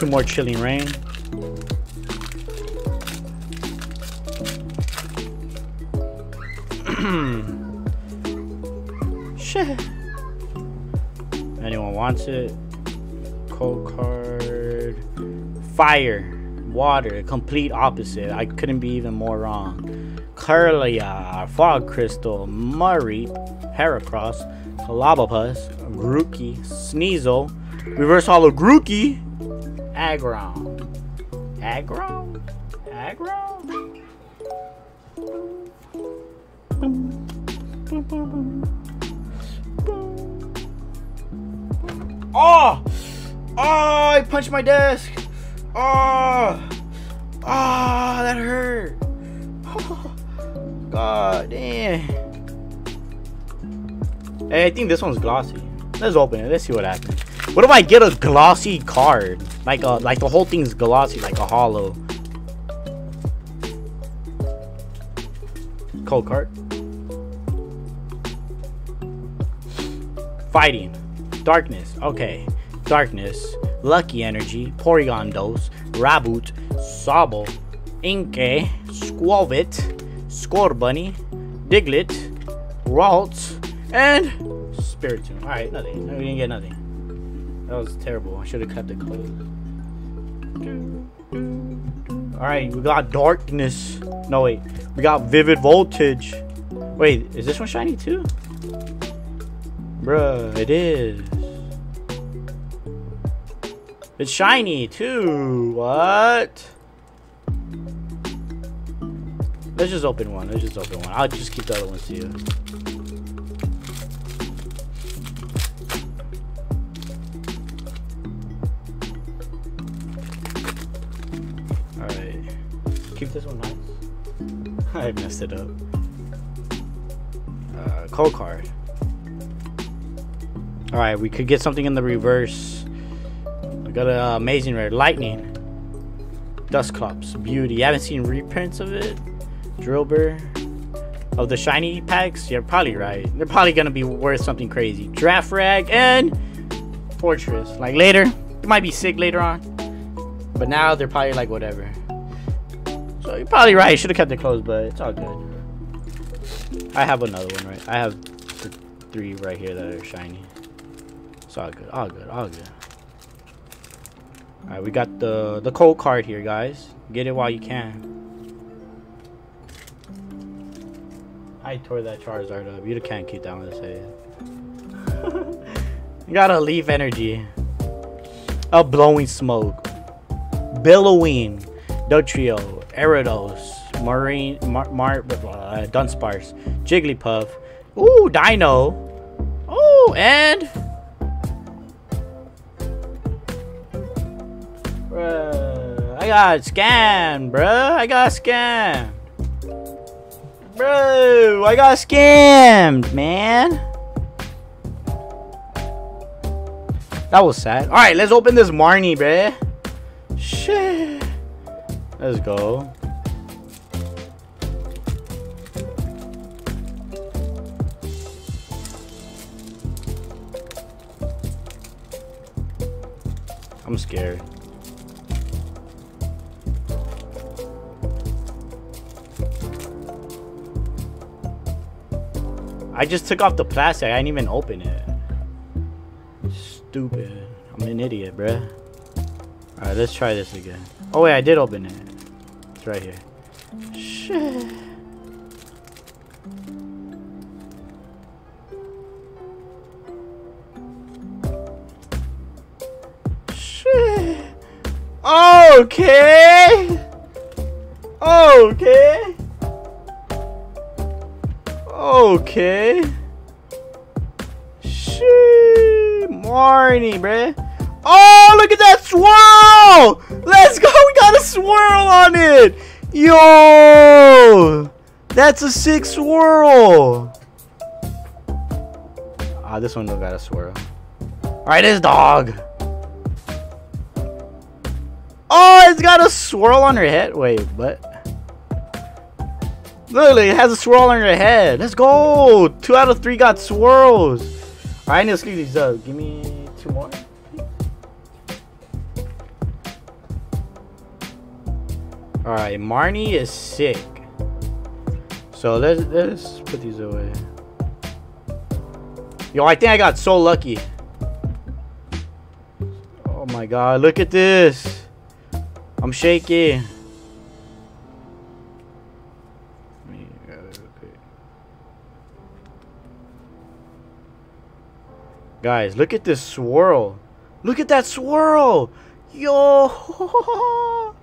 Two more chilling reign. <clears throat> Shit. Anyone wants it? Code card. Fire. Water. Complete opposite. I couldn't be even more wrong. Kirlia. Fog Crystal. Murray. Heracross. Clobbopus. Grookey. Sneasel. Reverse Holo Grookey. Aggron. Aggron? Aggron? Oh! Oh, I punched my desk. Oh! Oh, that hurt. <laughs> God damn. Hey, I think this one's glossy. Let's open it. Let's see what happens. What if I get a glossy card? Like a like the whole thing's glossy, like a holo. Code card. Fighting. Darkness. Okay. Darkness. Lucky Energy. Porygon Dose. Raboot. Sobble. Inkay. Skwovet. Scorbunny. Diglett. Ralts. And Spiritomb. Alright, nothing. We didn't get nothing. That was terrible. I should have kept it closed. Alright, we got Darkness. No, wait. We got Vivid Voltage. Wait, is this one shiny too? Bruh, it is. It's shiny too. What? Let's just open one. Let's just open one. I'll just keep the other ones to you. Keep this one nice. <laughs> I messed it up. Uh, code card. Alright, we could get something in the reverse. We got an amazing rare. Lightning. Dusclops. Beauty. You haven't seen reprints of it? Drillbur. Of the shiny packs? You're probably right. They're probably gonna be worth something crazy. Draft rag and Forretress. Like later. It might be sick later on. But now they're probably like whatever. You're probably right. Should have kept it closed, but it's all good. I have another one, right? I have three right here that are shiny. It's all good. All good. All good. Alright, we got the the code card here, guys. Get it while you can. I tore that Charizard up. You can't keep that one say <laughs> you got a leaf energy. A blowing smoke. Billowing. Dugtrio. Ariados. Marine. Mar, Mar uh, Dunsparce. Jigglypuff. Ooh, Dino. Oh, and. Bruh, I got scammed, bruh. I got scammed. Bro, I got scammed, man. That was sad. Alright, let's open this Marnie, bruh. Shit. Let's go. I'm scared. I just took off the plastic. I didn't even open it. Stupid. I'm an idiot, bruh. Alright, let's try this again. Oh, wait, I did open it. It's right here. Shit. Shit. Okay. Okay. Okay. Shit. Marnie, bruh. Oh, look at that swirl! Let's go. We got a swirl on it. Yo. That's a sick swirl. Ah, this one got a swirl. All right, this dog. Oh, it's got a swirl on her head. Wait, what? Look, it has a swirl on her head. Let's go. Two out of three got swirls. All right, I need to sleep these up. Give me two more. All right, Marnie is sick. So let's let's put these away. Yo, I think I got so lucky. Oh my god, look at this. I'm shaking. Guys, look at this swirl. Look at that swirl. Yo. <laughs>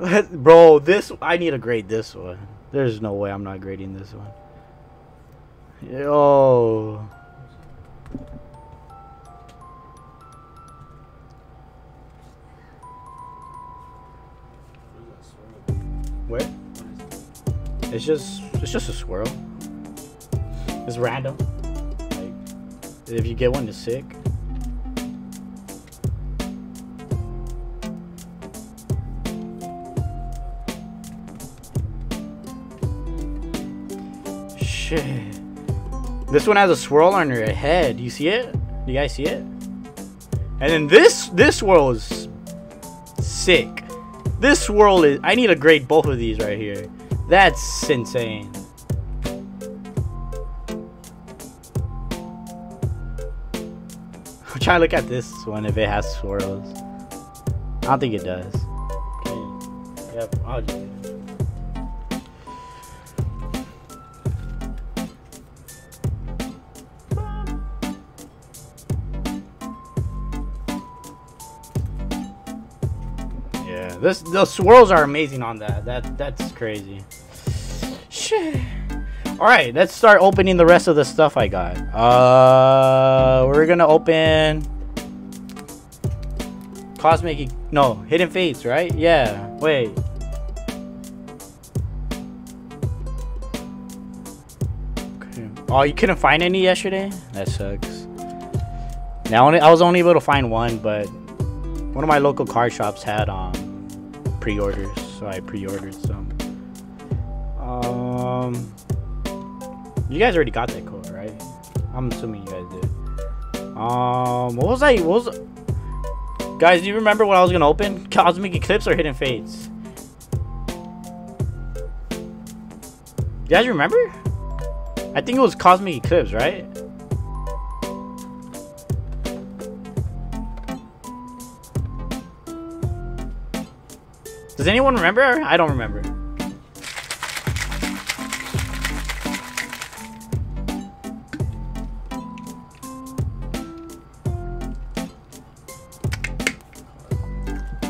Bro, this I need to grade this one. There's no way I'm not grading this one. Yo. Where? It's just it's just a swirl. It's random. Like if you get one it's sick. Shit. This one has a swirl on her head. You see it? Do you guys see it? And then this this swirl is sick. This swirl is I need to grade both of these right here. That's insane. <laughs> I'm trying to look at this one if it has swirls. I don't think it does. Okay. Yep, I'll this the swirls are amazing on that. That that's crazy. Shit. All right, let's start opening the rest of the stuff I got. Uh, we're gonna open cosmic. No, hidden fates, right? Yeah. Wait. Okay. Oh, you couldn't find any yesterday? That sucks. Now I was only able to find one, but one of my local card shops had um pre-orders, so I pre-ordered some. Um, you guys already got that code, right? I'm assuming you guys did. Um, what was I? What was? Guys, do you remember what I was gonna open? <laughs> Cosmic Eclipse or Hidden Fates? You guys remember? I think it was Cosmic Eclipse, right? Does anyone remember? I don't remember.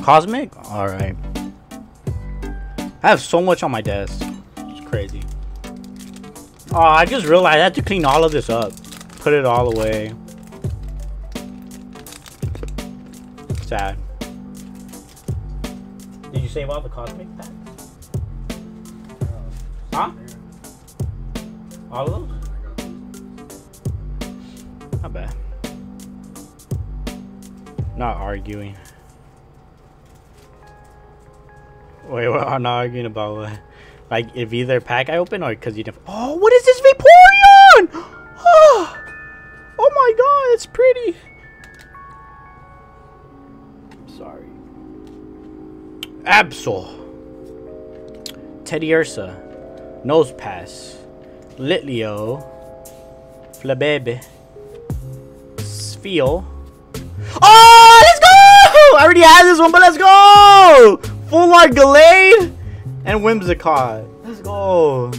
Cosmic? Alright. I have so much on my desk. It's crazy. Oh, I just realized I had to clean all of this up. Put it all away. Sad. Save all the cosmic packs? Huh? All of them? Not bad. Not arguing. Wait, we're not arguing about what? Like, if either pack I open or because you didn't. Oh, what is this Vaporeon? Oh, <gasps> oh my god, it's pretty. Absol. Teddiursa. Nose Pass. Litleo. Flabebe. Sfeel. Oh, let's go! I already had this one, but let's go! Full Art Gallade and Whimsicott. Let's go.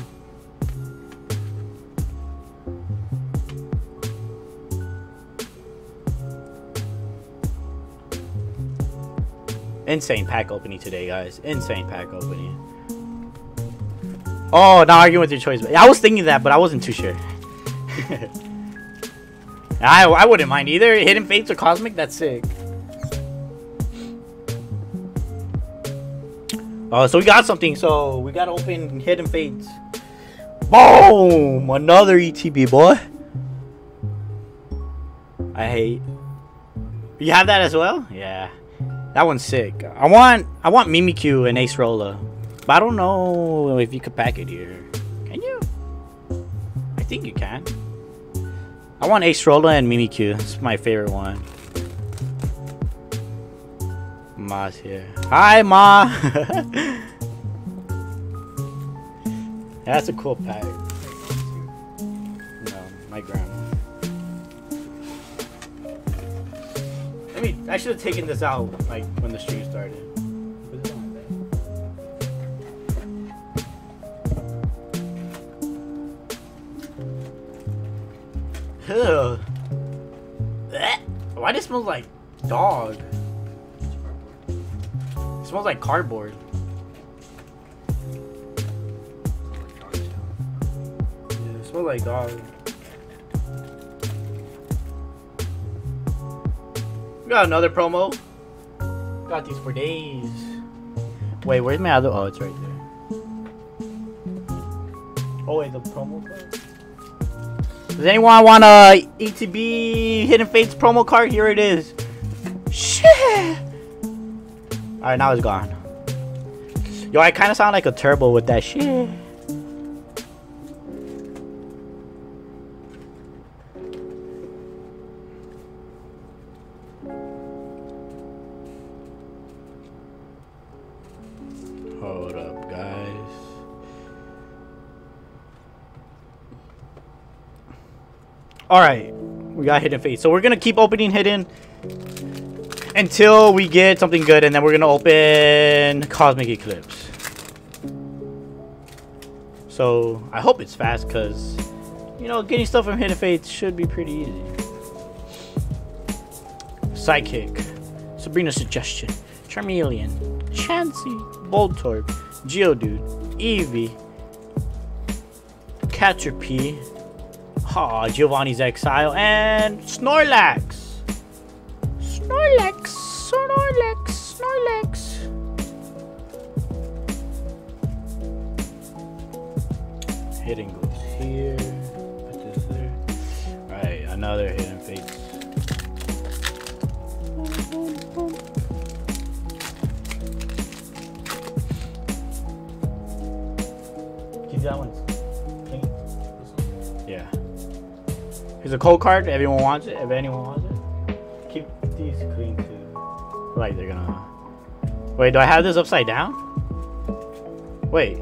Insane pack opening today, guys. Insane pack opening. Oh, not arguing with your choice. I was thinking that, but I wasn't too sure. <laughs> I, I wouldn't mind either. Hidden Fates or Cosmic, that's sick. Uh, so we got something. So we got to open Hidden Fates. Boom! Another ETB, boy. I hate. You have that as well? Yeah. That one's sick. I want I want Mimikyu and Acerola. But I don't know if you could pack it here. Can you? I think you can. I want Acerola and Mimikyu. It's my favorite one. Ma's here. Hi, Ma! <laughs> That's a cool pack. No, my grandma. I I should have taken this out like when the stream started. Ugh. Why does it smell like dog? It smells like cardboard. Yeah, it smells like dog. Got another promo. Got these for days. Wait, where's my other? Oh, it's right there. Oh wait, the promo card. Does anyone want a ETB Hidden Fates promo card? Here it is. Shit. All right, now it's gone. Yo, I kind of sound like a turbo with that shit. All right, we got hidden fate. So we're gonna keep opening hidden until we get something good, and then we're gonna open cosmic eclipse. So I hope it's fast, cause you know getting stuff from hidden fates should be pretty easy. Psychic, Sabrina suggestion, Charmeleon, Chansey, Voltorb, Geodude, Eevee, Caterpie, Aw, Giovanni's Exile, and Snorlax. Snorlax, Snorlax, Snorlax. Hidden goes here. Put this there. Alright, another hidden face. Keep that one Here's a code card. Everyone wants it. If anyone wants it, keep these clean too. Like they're gonna. Wait, do I have this upside down? Wait.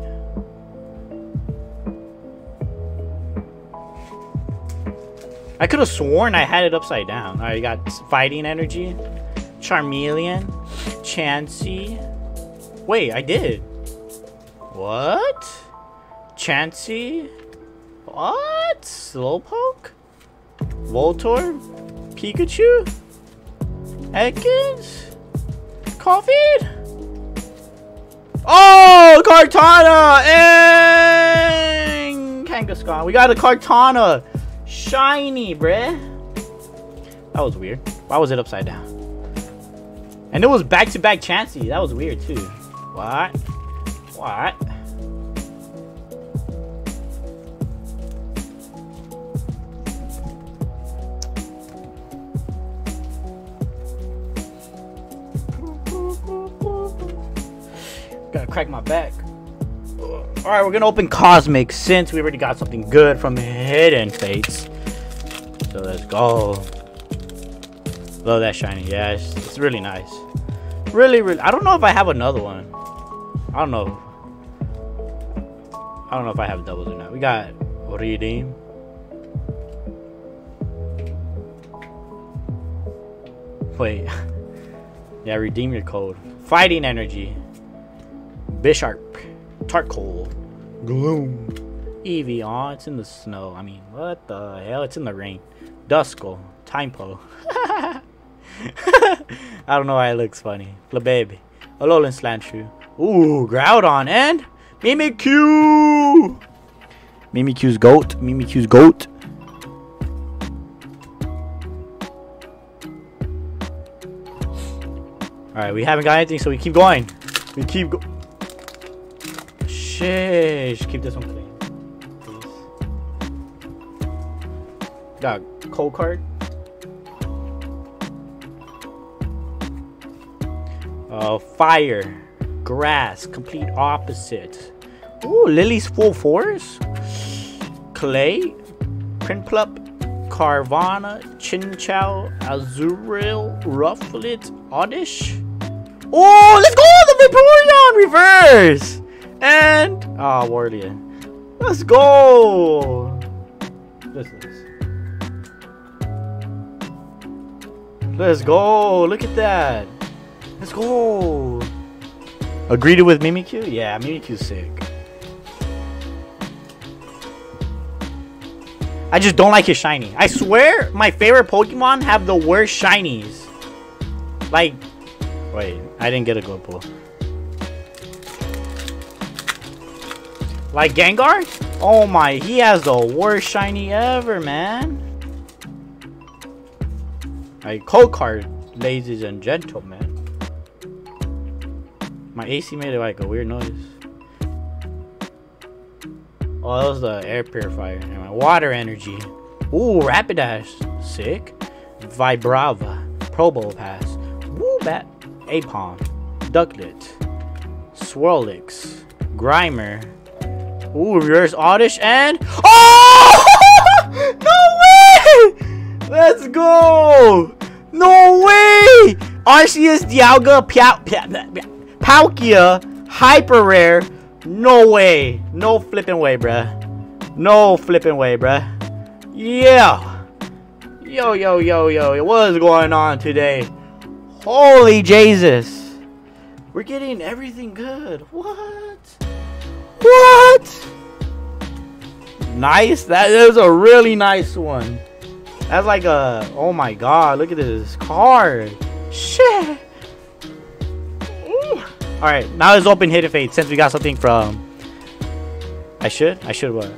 I could have sworn I had it upside down. Alright, you got fighting energy, Charmeleon, Chansey. Wait, I did. What? Chansey? What? Slowpoke? Voltorb? Pikachu? Ekans? Koffing? Oh, Kartana and Kangaskhan. We got a Kartana. Shiny, bruh. That was weird. Why was it upside down? And it was back-to-back Chansey. That was weird, too. What? What? Gotta crack my back. Alright, we're gonna open Cosmic since we already got something good from Hidden Fates. So let's go. Love that shiny. Yeah, it's, it's really nice. Really, really. I don't know if I have another one. I don't know. I don't know if I have doubles or not. We got Redeem. Wait. <laughs> yeah, redeem your code. Fighting energy. Bisharp. Tarkle. Gloom. Eevee. Aw, it's in the snow. I mean, what the hell? It's in the rain. Duskull. Tympole. <laughs> I don't know why it looks funny. Flabebe. Alolan Slanchu. Ooh, Groudon and Mimikyu! Mimikyu's goat. Mimikyu's goat. Alright, we haven't got anything, so we keep going. We keep go- Shish. Keep this one clean. Please. Got code card. Uh, fire, grass, complete opposite. Ooh, Lillie's full force. Clay, Prinplup, Carvanha, Chinchou, Azurill, Rufflet, Oddish. Oh, let's go! The Vaporeon reverse! And, ah, oh, Warlian. Let's go! Let's go! Look at that! Let's go! Agreed with Mimikyu? Yeah, Mimikyu's sick. I just don't like his shiny. I swear my favorite Pokemon have the worst shinies. Like, wait, I didn't get a good Like Gengar? Oh my, he has the worst shiny ever, man. Like code card, ladies and gentlemen. My AC made like a weird noise. Oh, that was the air purifier. And my water energy. Ooh, Rapidash. Sick. Vibrava. Probopass. Woo, Bat. Aipom. Ducklett. Swirlix. Grimer. Ooh, reverse Oddish and... Oh! <laughs> no way! Let's go! No way! Arceus Dialga Palkia Hyper Rare. No way. No flipping way, bruh. No flipping way, bruh. Yeah. Yo, yo, yo, yo. What is going on today? Holy Jesus. We're getting everything good. What? What? Nice. That is a really nice one. That's like a. Oh my god. Look at this card. Shit. Alright. Now let's open Hidden Fate since we got something from. I should? I should what?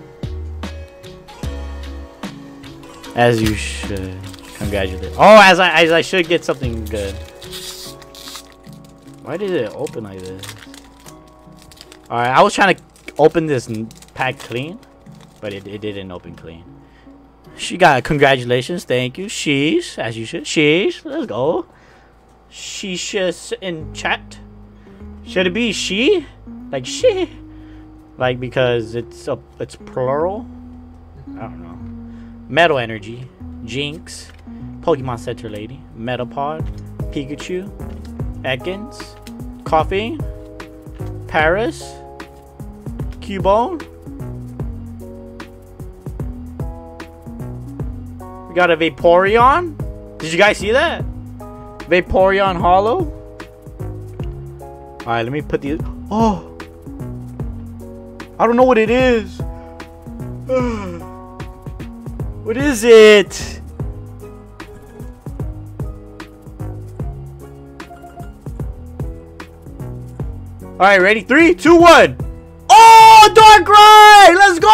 As you should. Congratulate. Oh, as I, as I should get something good. Why did it open like this? Alright, I was trying to open this pack clean, but it, it didn't open clean. She got congratulations, thank you. She's, as you should. she's, let's go. Sheesh in chat. Should it be she? Like she? Like because it's a it's plural? I don't know. Metal Energy, Jynx, Pokemon Center Lady, Metapod, Pikachu, Ekans, Koffing, Paras, Cubone. We got a Vaporeon. Did you guys see that? Vaporeon Holo. Alright, let me put the... Oh! I don't know what it is. <sighs> what is it? Alright, ready? Three, two, one. Oh, Darkrai! Let's go!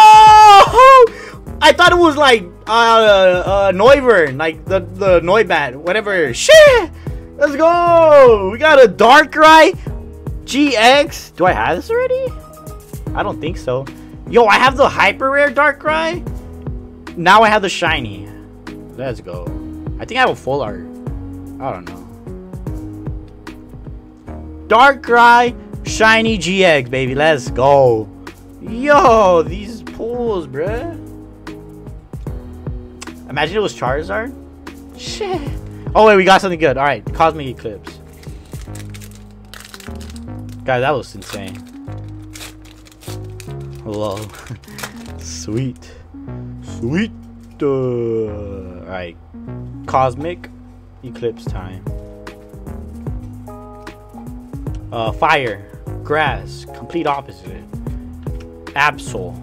I thought it was like uh, uh Noivern, like the the Noibat, whatever. Shit! Let's go! We got a Darkrai GX. Do I have this already? I don't think so. Yo, I have the hyper rare Darkrai. Now I have the shiny. Let's go. I think I have a full art. I don't know. Darkrai shiny GX, baby. Let's go. Yo, these pools, bruh. Imagine it was Charizard. Shit. Oh, wait, we got something good. All right, Cosmic Eclipse. Guys, that was insane. Hello. <laughs> Sweet. Sweet. Uh, Alright. Cosmic Eclipse time. Uh, fire. Grass. Complete opposite. Absol.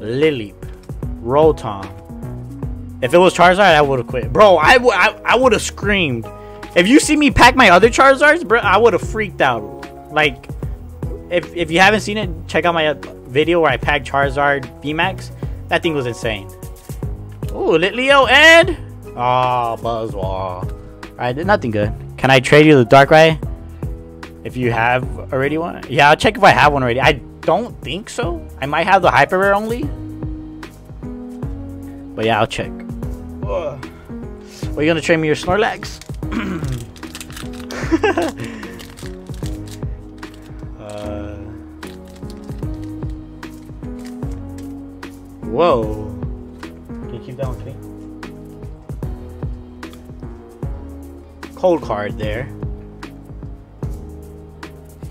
Lileep. Rotom. If it was Charizard, I would have quit. Bro, I, would have screamed. If you see me pack my other Charizards, bro, I would have freaked out. Like, if, if you haven't seen it, check out my video where I packed Charizard VMAX. That thing was insane. Ooh, Litleo and... Ah, oh, Buzzwole. Alright, nothing good. Can I trade you the Darkrai? If you have already one? Yeah, I'll check if I have one already. I don't think so. I might have the hyper rare only. But yeah, I'll check. Ugh. Are you gonna trade me your Snorlax? <clears throat> uh, whoa. Can you keep that one clean? Code card there.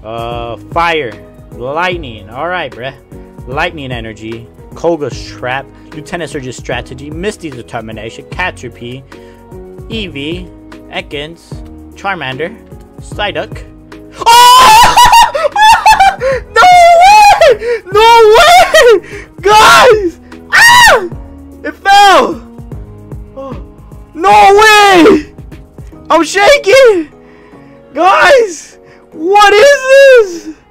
Uh, fire. Lightning. Alright, bruh. Lightning energy. Koga's trap. Lieutenant Surge's strategy. Misty's determination. Caterpie. Eevee. Ekans. Charmander. Psyduck. Oh! <laughs> no way! No way! Guys! Ah! It fell! No way! I'm shaking! Guys! What is this?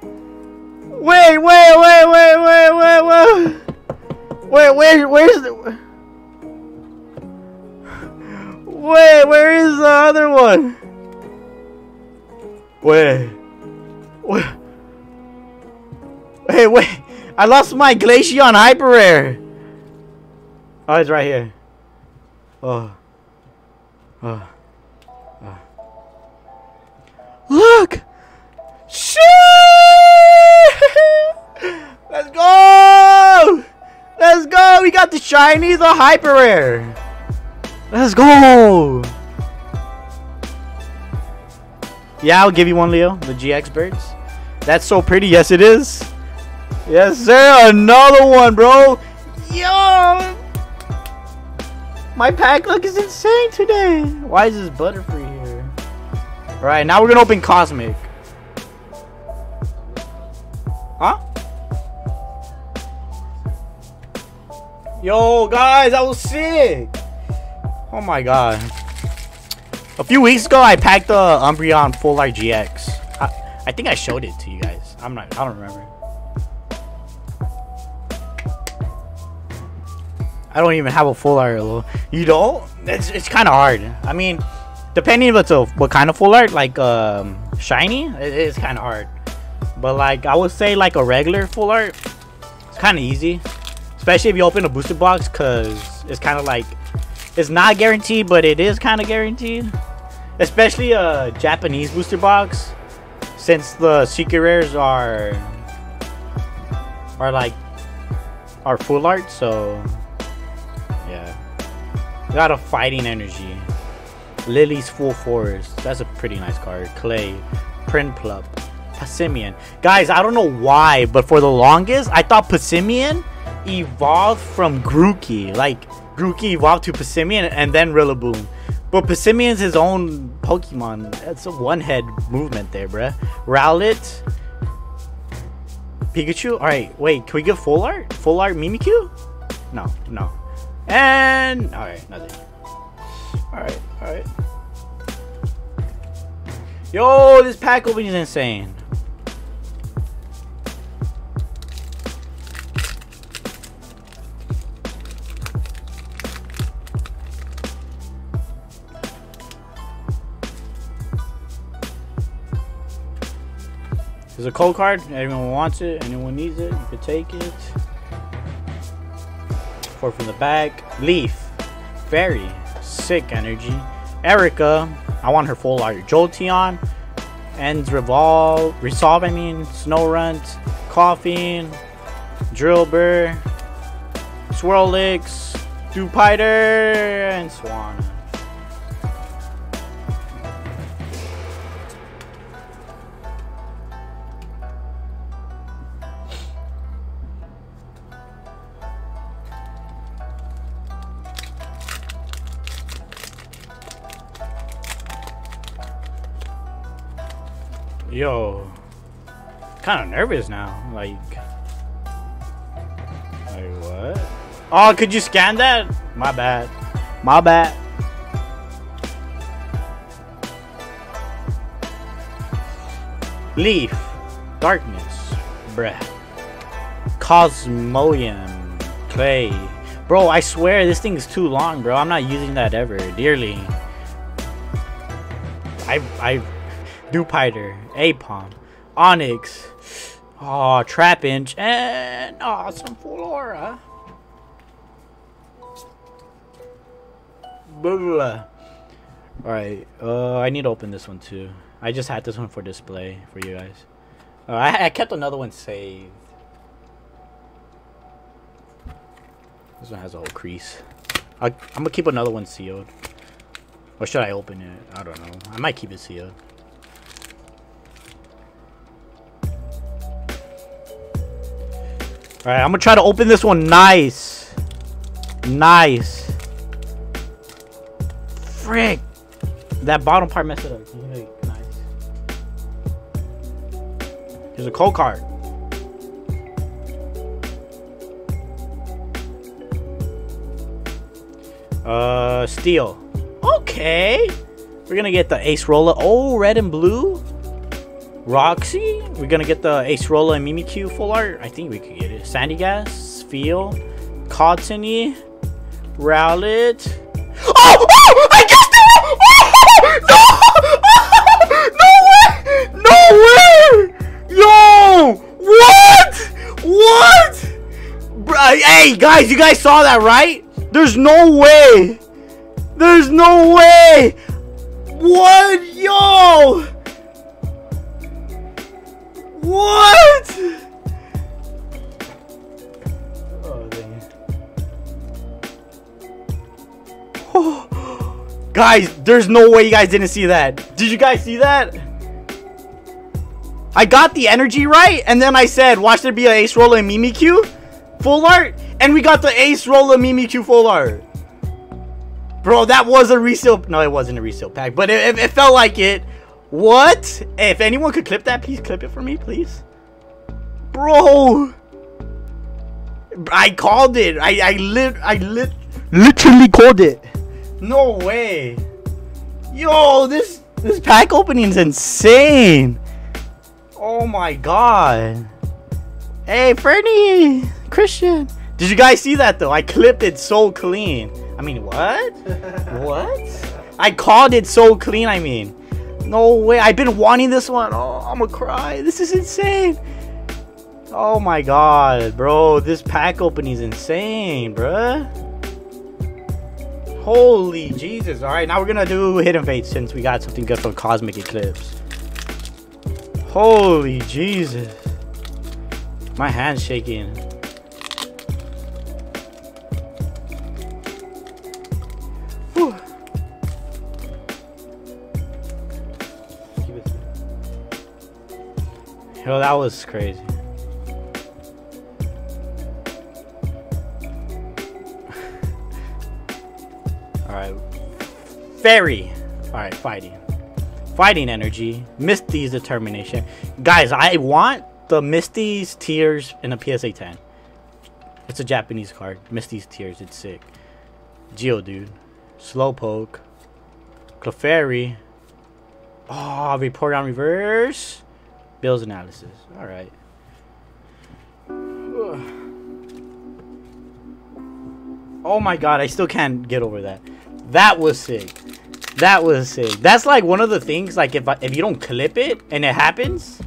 Wait, wait, wait, wait, wait, wait, wait. Wait, where, where's the... Wait, where is the other one? Wait. Wait. Hey, wait. I lost my Glaceon Hyper Rare. Oh, it's right here. Oh. Oh. oh. Look! Shit! Let's go! Let's go! We got the shiny, the hyper rare. Let's go! Yeah, I'll give you one, Leo. The GX birds. That's so pretty. Yes, it is. Yes, sir. Another one, bro. Yo! My pack look is insane today. Why is this Butterfree here? Alright, now we're gonna open Cosmic. Huh? Yo, guys, that was sick. Oh my god. A few weeks ago, I packed the Umbreon Full Art GX. I, I think I showed it to you guys. I'm not. I don't remember. I don't even have a full art. You don't? It's it's kind of hard. I mean, depending if it's a what kind of full art, like um shiny, it is kind of hard. But like I would say like a regular full art, it's kind of easy. Especially if you open a booster box, cause it's kind of like it's not guaranteed, but it is kind of guaranteed. Especially a Japanese booster box, since the secret rares are are like are full art, so yeah. Got a fighting energy. Lillie's full forest. That's a pretty nice card. Clay, Prinplup, Passimian. Guys, I don't know why, but for the longest, I thought Passimian evolved from Grookey. Like, Grookey evolved to Passimian and then Rillaboom. But Passimian's his own Pokemon. That's a one-head movement there, bruh. Rowlet. Pikachu? Alright, wait, can we get full art? Full art Mimikyu? No, no. And... Alright, nothing. Alright, alright. Yo, this pack opening is insane. There's a code card. Everyone wants it. Anyone needs it. You can take it. Four from the back. Leaf. Fairy. Sick energy. Erika. I want her full art. Jolteon. Ends Revolve. Resolve, I mean. Snorunt. Koffing. Drillbur. Swirlix. Dewpider. And Swan. Yo, kind of nervous now. Like, like what? Oh, could you scan that? My bad. My bad. Leaf, darkness, bruh. Cosmoem, clay. Bro, I swear this thing is too long, bro. I'm not using that ever, dearly. I I Dewpider, Aipom, Onix, oh, Trapinch, and awesome Flora. Alright, uh, I need to open this one too. I just had this one for display for you guys. Uh, I, I kept another one saved. This one has a whole crease. I, I'm gonna keep another one sealed. Or should I open it? I don't know. I might keep it sealed. Alright, I'm gonna try to open this one nice. Nice. Frick. That bottom part messed it up. Nice. Here's a code card. Uh, steel. Okay. We're gonna get the Acerola. Oh, red and blue. Roxie. We're gonna get the Acerola and Mimikyu full art. I think we could get it. Sandygast, Feel, Cottonee, Rowlet. Oh, oh! I guessed it! Oh, no! <laughs> no way! No way! Yo! What? What? Bru- uh, Hey, guys, you guys saw that, right? There's no way! There's no way! What? Yo! What? Oh, dang it. guys, there's no way you guys didn't see that. Did you guys see that? I got the energy right, and then I said, watch there be an Acerola and Mimikyu full art, and we got the Acerola Mimikyu full art. Bro, that was a resale. No, it wasn't a resale pack, but it, it, it felt like it. What? If anyone could clip that, please clip it for me, please. Bro. I called it. I I lit I lit literally called it. No way. Yo, this this pack opening is insane. Oh my god. Hey, Fernie, Christian. Did you guys see that though? I clipped it so clean. I mean, what? <laughs> what? I called it so clean. I mean, no way. I've been wanting this one. Oh, I'm gonna cry. This is insane. Oh my god, bro. This pack opening is insane, bruh. Holy Jesus. Alright, now we're gonna do Hidden Fate since we got something good from Cosmic Eclipse. Holy Jesus. My hand's shaking. Yo, that was crazy. <laughs> Alright. Fairy. Alright, fighting. Fighting energy. Misty's determination. Guys, I want the Misty's Tears in a PSA 10. It's a Japanese card. Misty's Tears. It's sick. Geodude. Slowpoke. Clefairy. Ah, oh, report on reverse. Bill's analysis. Alright. Oh my god, I still can't get over that. That was sick. That was sick. That's like one of the things, like if, I, if you don't clip it and it happens,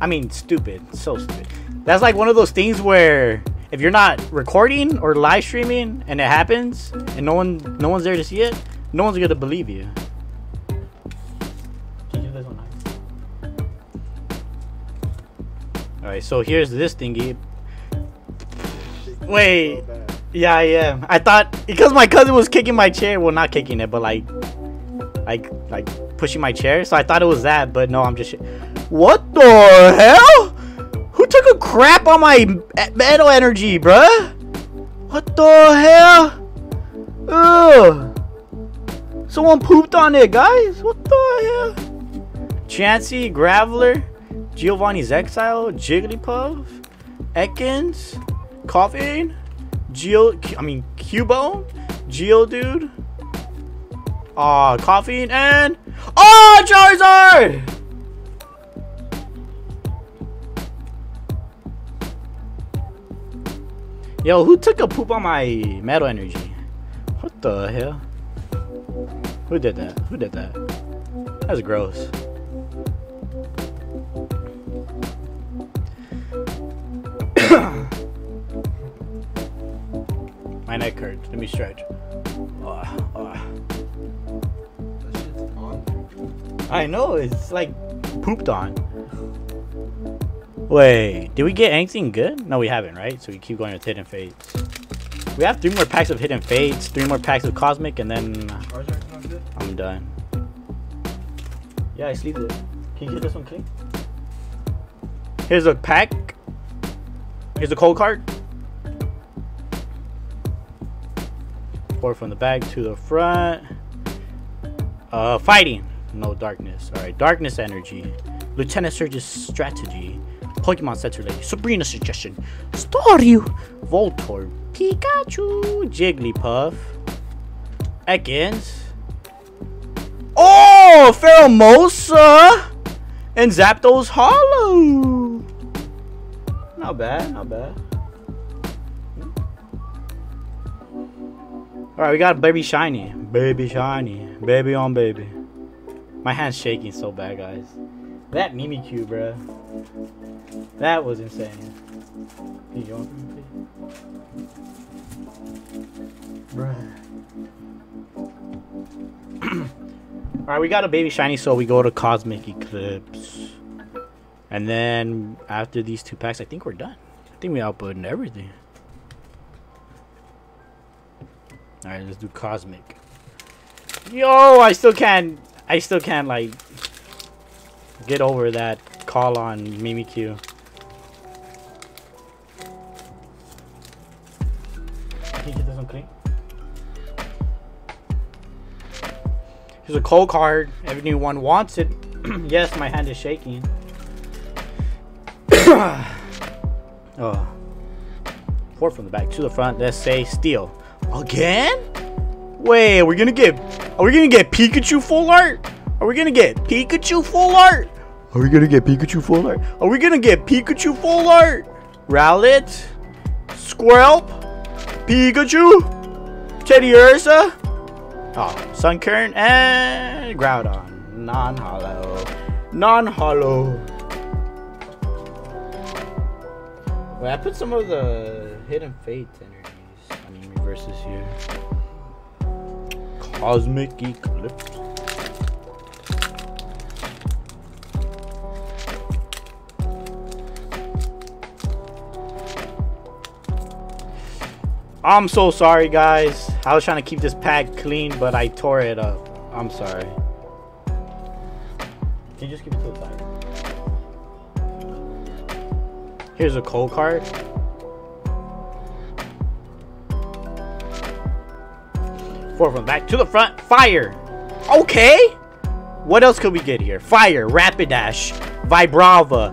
I mean, stupid. So stupid. That's like one of those things where if you're not recording or live streaming and it happens and no one no one's there to see it, no one's gonna believe you. Alright, so here's this thingy. Wait. Yeah, I am. I thought because my cousin was kicking my chair. Well, not kicking it, but like, like, like pushing my chair. So I thought it was that, but no, I'm just. What the hell? Who took a crap on my metal energy, bruh? What the hell? Ugh. Someone pooped on it, guys. What the hell? Chansey, Graveler, Giovanni's Exile, Jigglypuff, Ekans, Koffing. Geo, I mean Cubone, Geodude, uh, Koffing, and oh Charizard! Yo, who took a poop on my metal energy? What the hell? Who did that? Who did that? That's gross. My neck hurts. Let me stretch. Ugh, ugh. That shit's on. I know, it's like pooped on. Wait, did we get anything good? No, we haven't, right? So we keep going with hidden fates. We have three more packs of Hidden Fates, three more packs of Cosmic, and then Charizard's not good. I'm done. Yeah, I sleep it. Can you get this one clean? Here's a pack. Here's a code card. Four from the back to the front. Uh, fighting. No darkness. Alright, darkness energy. Lieutenant Surge's strategy. Pokemon Center Lady. Sabrina suggestion. Staryu. Voltorb. Pikachu. Jigglypuff. Ekans. Oh, Pheromosa and Zapdos Holo. Not bad, not bad. All right, we got a baby shiny, baby shiny, baby on baby. My hand's shaking so bad, guys. That Mimikyu, bruh. That was insane. Can you open it, please? Bruh. <clears throat> Alright, we got a baby shiny, so we go to Cosmic Eclipse. And then after these two packs, I think we're done. I think we output everything. Alright, let's do Cosmic. Yo, I still can't I still can't like get over that call on Mimikyu. Can you get this one clean? Here's a code card. Everyone wants it. <clears throat> yes, my hand is shaking. <clears throat> oh. Four from the back to the front. Let's say steel. Again? Wait, are we gonna get are we gonna get Pikachu full art? Are we gonna get Pikachu full art? Are we gonna get Pikachu full art? Are we gonna get Pikachu full art? Rowlet? Squirrel? Pikachu? Teddiursa? Oh, Sunkern and Groudon. Non-holo. Non-holo. Wait, I put some of the Hidden Fate energies. I reverses here. Cosmic Eclipse. I'm so sorry, guys. I was trying to keep this pack clean, but I tore it up. I'm sorry. Can you just give it to the side? Here's a code card. Four from the back to the front. Fire. Okay. What else could we get here? Fire, Rapidash, Vibrava,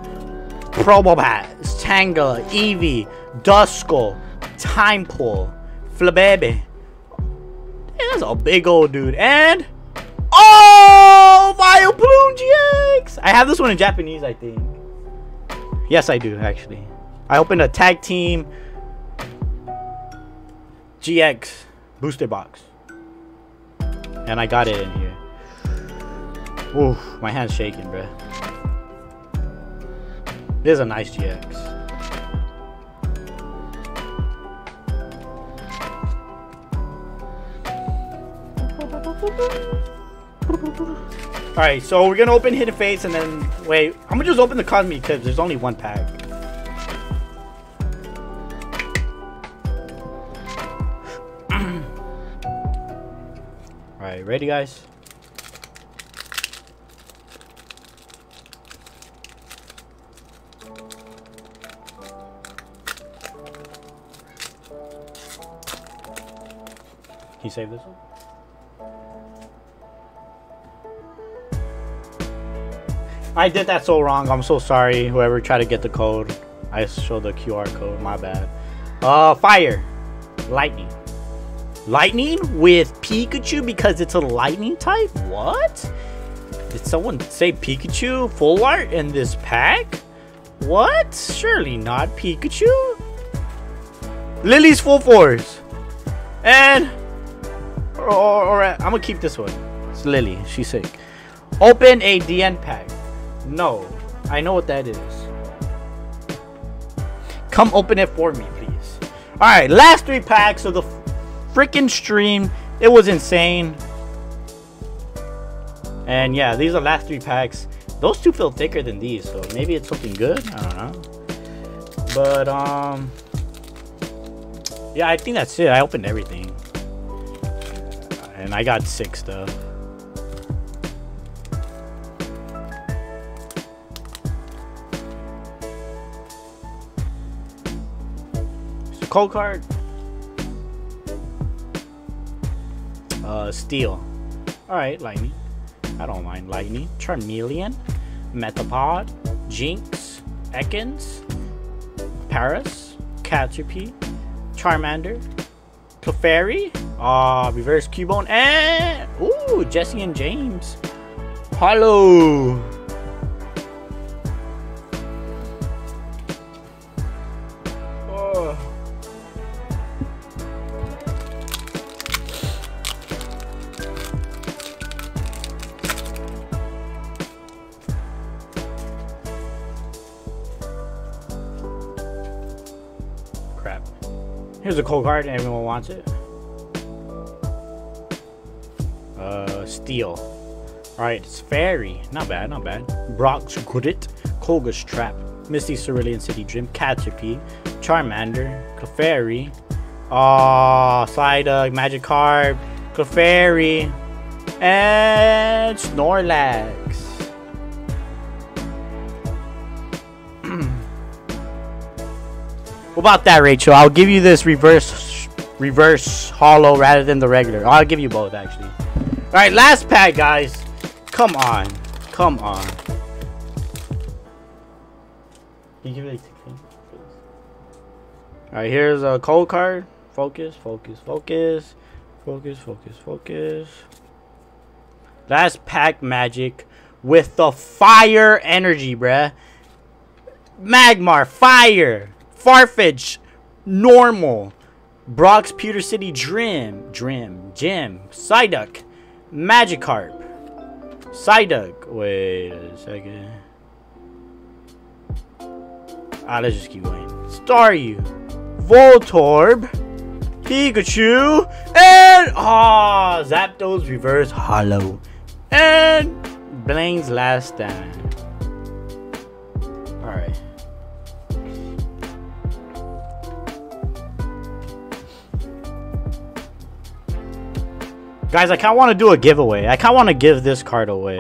Probopass, Tanga, Eevee, Duskull, Tympole, Flabebe. That's a big old dude. And oh, Vileplume GX. I have this one in Japanese, I think. Yes, I do actually. I opened a tag team GX booster box, and I got it in here. Ooh, my hand's shaking, bruh. This is a nice GX. Alright, so we're gonna open Hidden Fates and then wait, I'm gonna just open the Cosmic because there's only one pack. Alright, ready guys? Can you save this one? I did that so wrong. I'm so sorry. Whoever tried to get the code. I showed the QR code. My bad. Uh, fire. Lightning. Lightning with Pikachu because it's a lightning type? What? Did someone say Pikachu full art in this pack? What? Surely not Pikachu. Lillie's full force. And or I'm gonna keep this one. It's Lily. She's sick. Open a DN pack. No, I know what that is. Come open it for me, please. All right, last three packs of the freaking stream. It was insane. And yeah, these are the last three packs. Those two feel thicker than these, so maybe it's something good. I don't know. But um, Yeah, I think that's it. I opened everything. And I got six stuff. Code card. Uh, steel. Alright, lightning. I don't mind lightning. Charmeleon. Metapod. Jynx. Ekans. Paras. Caterpie. Charmander. Clefairy. Ah, reverse Cubone. And. Ooh, Jesse and James. Hello. Here's a code card. Everyone wants it. Uh, steel. Alright, it's fairy. Not bad, not bad. Brock's Grit, Koga's Trap, Misty Cerulean City Dream, Caterpie, Charmander, Clefairy, Aw, Psyduck, Magikarp, Clefairy, and Snorlax. About that, Rachel? I'll give you this reverse reverse holo rather than the regular. I'll give you both actually. All right, last pack, guys. Come on, come on. Can you give it like 16? All right, here's a code card. Focus, focus, focus, focus, focus, focus. Last pack magic with the fire energy, bruh. Magmar, fire. Farfetch, normal. Brock's Pewter City Dream, Dream, Jim, Psyduck, Magikarp, Psyduck. Wait a second. Ah, let's just keep going. Staryu, Voltorb, Pikachu, and ah, Zapdos Reverse Holo, and Blaine's Last Stand. All right. Guys, I kind of want to do a giveaway. I kind of want to give this card away.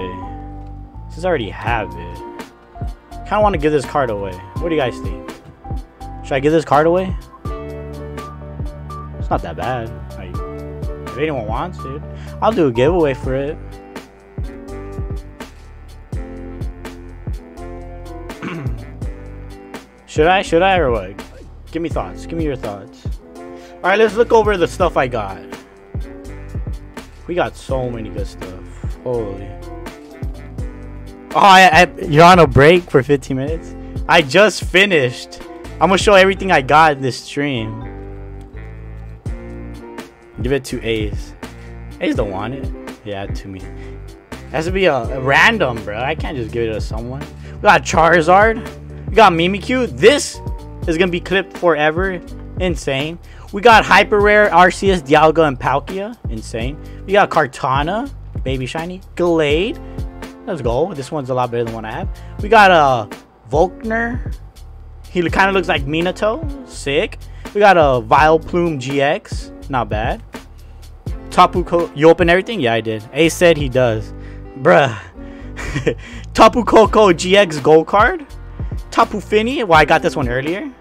Since I already have it. kind of want to give this card away. What do you guys think? Should I give this card away? It's not that bad. Like, if anyone wants it, I'll do a giveaway for it. <clears throat> Should I? Should I or what? Give me thoughts. Give me your thoughts. Alright, let's look over the stuff I got. We got so many good stuff. Holy. Oh, I, I, you're on a break for 15 minutes? I just finished. I'm gonna show everything I got in this stream. Give it to Ace. Ace don't want it. Yeah, to me. It has to be a, a random, bro. I can't just give it to someone. We got Charizard. We got Mimikyu. This is gonna be clipped forever. Insane. We got Hyper Rare, Arceus, Dialga, and Palkia. Insane. We got Kartana, Baby Shiny, Glade. Let's go. This one's a lot better than one I have. We got a uh, Volkner. He kind of looks like Minato. Sick. We got a Vileplume GX. Not bad. Tapu Ko You open everything? Yeah, I did. Ace said he does. Bruh. <laughs> Tapu Koko GX Gold card. Tapu Fini. Well, I got this one earlier.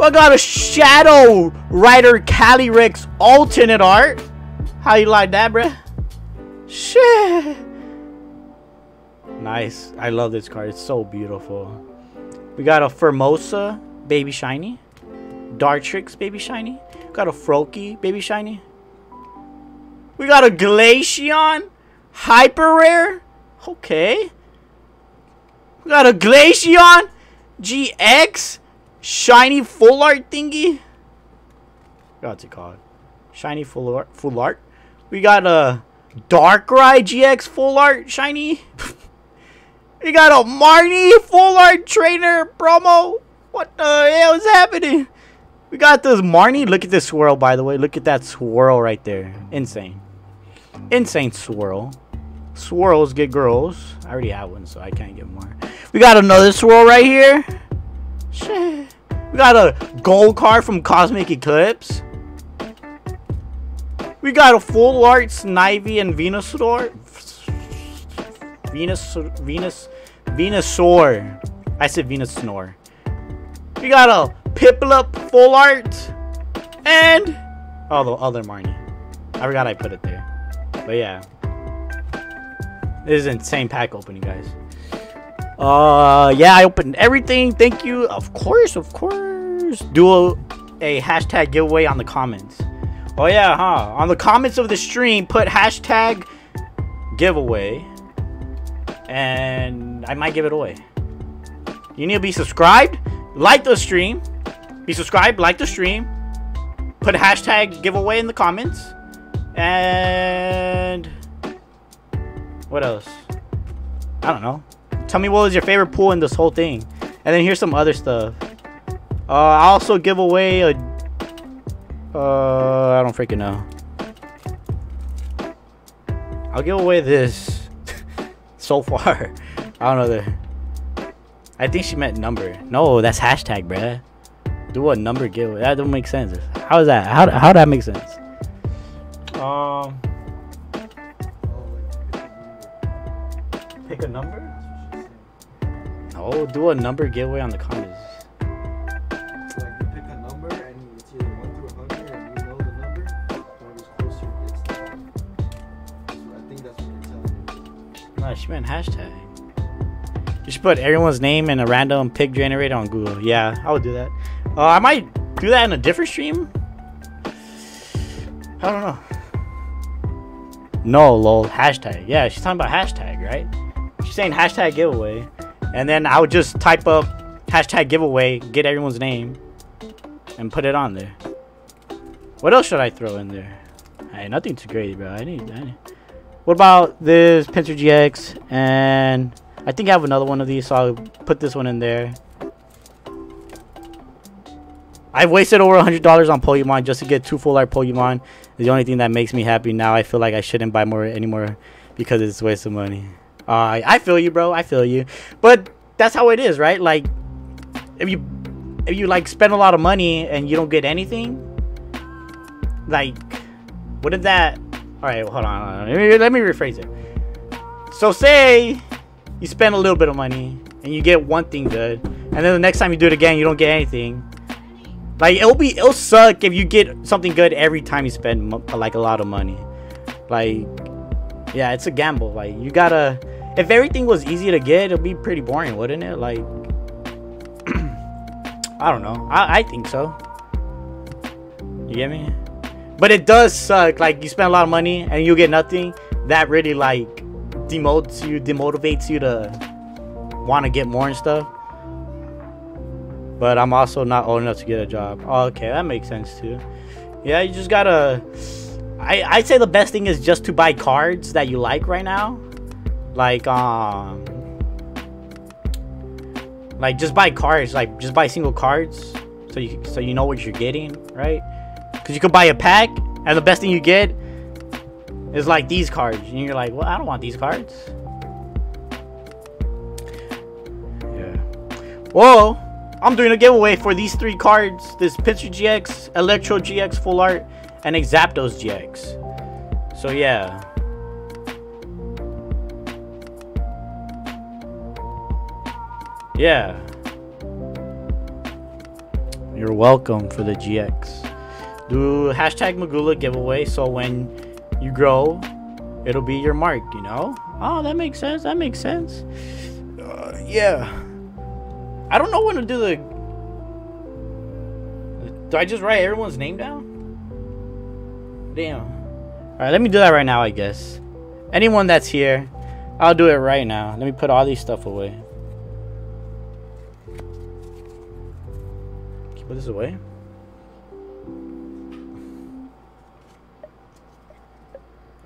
I got a Shadow Rider Calyrex alternate art. How you like that, bruh? Shit. Nice. I love this card. It's so beautiful. We got a Formosa Baby Shiny. Dartrix Baby Shiny. Got a Froakie Baby Shiny. We got a Glaceon Hyper Rare. Okay. We got a Glaceon GX Shiny Full Art thingy. What's it called? Shiny Full Art. Full Art. We got a Darkrai GX Full Art Shiny. <laughs> we got a Marnie Full Art Trainer promo. What the hell is happening? We got this Marnie. Look at this swirl, by the way. Look at that swirl right there. Insane. Insane swirl. Swirls get girls. I already have one, so I can't get more. We got another swirl right here. We got a gold card from Cosmic Eclipse. We got a full art Snivy and Venusaur. Venus, Venus, Venusaur. I said Venus Snore. We got a Piplup full art. And, oh, the other Marnie. I forgot I put it there. But yeah. This is insane pack opening, guys. Uh, yeah, I opened everything. Thank you. Of course, of course. Do a, a hashtag giveaway on the comments. Oh yeah, huh? On the comments of the stream, put hashtag giveaway, and I might give it away. You need to be subscribed, like the stream, be subscribed, like the stream, put hashtag giveaway in the comments, and what else? I don't know. Tell me what was your favorite pool in this whole thing, and then here's some other stuff. Uh, I also give away a uh, I don't freaking know. I'll give away this. <laughs> so far. <laughs> I don't know the. I think she meant number. No, that's hashtag, bruh. Do a number giveaway. That don't make sense. How is that? How how that make sense? Um. Pick a number. No, do a number giveaway on the comments. Like you pick a number and it's either one through hundred and you know the number, whoever's closer gets the. So I think that's what they're telling you. No, she meant hashtag. You should put everyone's name in a random pick generator on Google. Yeah, I would do that. Uh, I might do that in a different stream. I don't know. No, lol. Hashtag. Yeah, she's talking about hashtag, right? She's saying hashtag giveaway. And then I would just type up hashtag giveaway, get everyone's name, and put it on there. What else should I throw in there? Hey, nothing too crazy, bro. I need, I need. What about this Pinsir GX? And I think I have another one of these, so I'll put this one in there. I've wasted over $100 on Pokemon just to get two full art Pokemon. It's the only thing that makes me happy now. I feel like I shouldn't buy more anymore because it's a waste of money. Uh, I feel you, bro. I feel you. But that's how it is, right? Like, if you if you like spend a lot of money and you don't get anything, like, wouldn't that? All right, hold on. Hold on. Let, me, let me rephrase it. So say you spend a little bit of money and you get one thing good, and then the next time you do it again, you don't get anything. Like it'll be it'll suck if you get something good every time you spend like a lot of money. Like, yeah, it's a gamble. Like you gotta. If everything was easy to get, it'd be pretty boring, wouldn't it? Like, <clears throat> I don't know. I I think so. You get me? But it does suck. Like you spend a lot of money and you get nothing. That really like demotes you, demotivates you to want to get more and stuff. But I'm also not old enough to get a job. Oh, okay, that makes sense too. Yeah, you just gotta. I I'd say the best thing is just to buy cards that you like right now, like um, like just buy cards, like just buy single cards, so you so you know what you're getting, right? Because you could buy a pack, and the best thing you get is like these cards, and you're like, well, I don't want these cards. Yeah. Whoa. I'm doing a giveaway for these three cards. This Pinsir GX, Electrode GX Full Art, and Zapdos GX. So yeah. Yeah. You're welcome for the GX. Do hashtag Magula giveaway so when you grow, it'll be your mark, you know? Oh, that makes sense. That makes sense. Uh, yeah. I don't know when to do the. Do I just write everyone's name down? Damn. Alright, let me do that right now, I guess. Anyone that's here, I'll do it right now. Let me put all these stuff away. Put this away?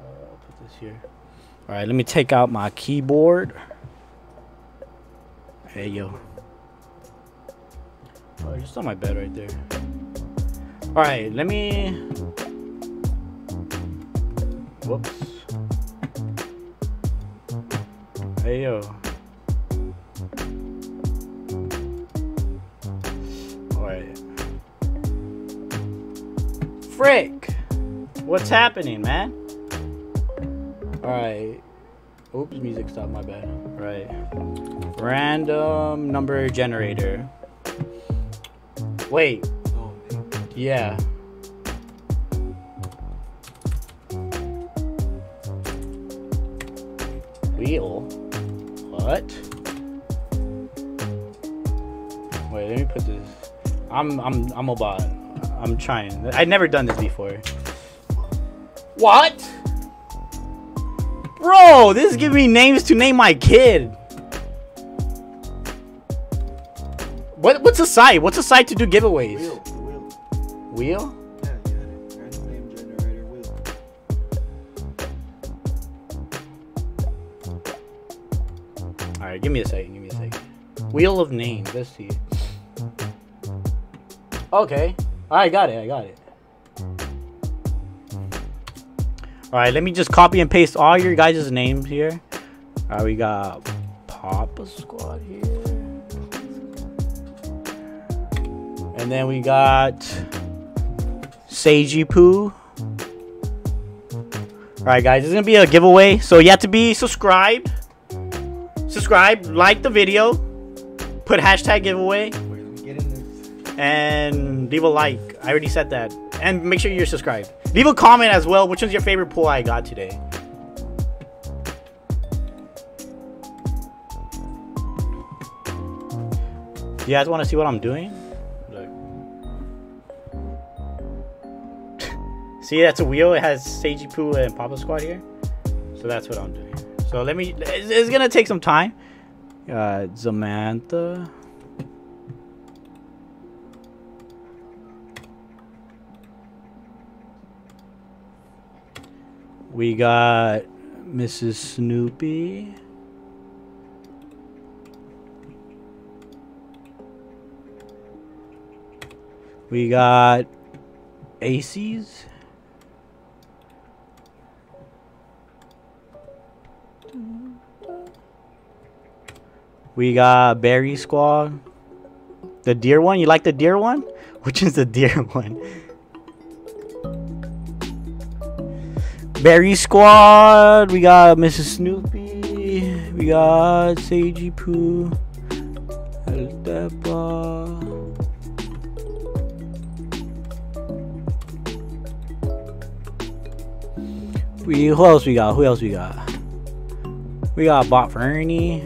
Uh, I'll put this here. Alright, let me take out my keyboard. Hey, yo. Oh, just on my bed right there. All right, let me. Whoops. Hey yo. All Wait. Frick! What's happening, man? Alright. Oops, music stopped, my bad. Right. Random number generator. Wait, Oh, yeah. Wheel? What? Wait, let me put this. I'm I'm I'm a bot. I'm trying. I've never done this before. What? Bro, this is giving me names to name my kid. What what's a site? What's a site to do giveaways? Wheel. Wheel. Wheel? Yeah. Random name generator wheel. All right, give me a second. Give me a second. Wheel of names. Let's see. Okay. All right, got it. I got it. All right, let me just copy and paste all your guys' names here. All right, we got Papa Squad here. And then we got Seiji Poo. All right, guys, is gonna be a giveaway, so you have to be subscribed subscribe, like the video, put hashtag giveaway, and leave a like. I already said that. And make sure you're subscribed. Leave a comment as well. Which one's your favorite pool I got today? You guys want to see what I'm doing? Look. <laughs> see, that's a wheel. It has Seiji Poo and Papa Squad here. So that's what I'm doing. So let me. It's, it's gonna take some time. Uh, Samantha. We got Mrs. Snoopy. We got Aces. We got Berry Squad. The deer one? You like the deer one? <laughs> Which is the deer one? Berry Squad. We got Mrs. Snoopy. We got Seiji Poo. El Depa. We who else we got? Who else we got? We got Bot Fernie.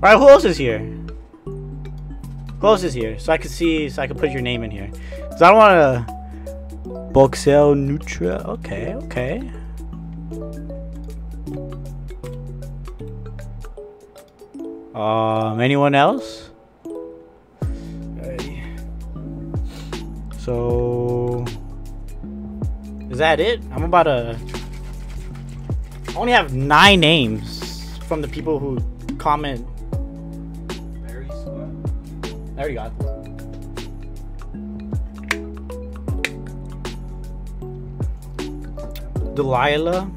Alright, who else is here? Is here? So I can see, so I can put your name in here. Cause I don't want to. Boxel Nutra. Okay, okay. Um, anyone else? So, is that it? I'm about to. I only have nine names from the people who comment. Berry squad. There you go. Delilah.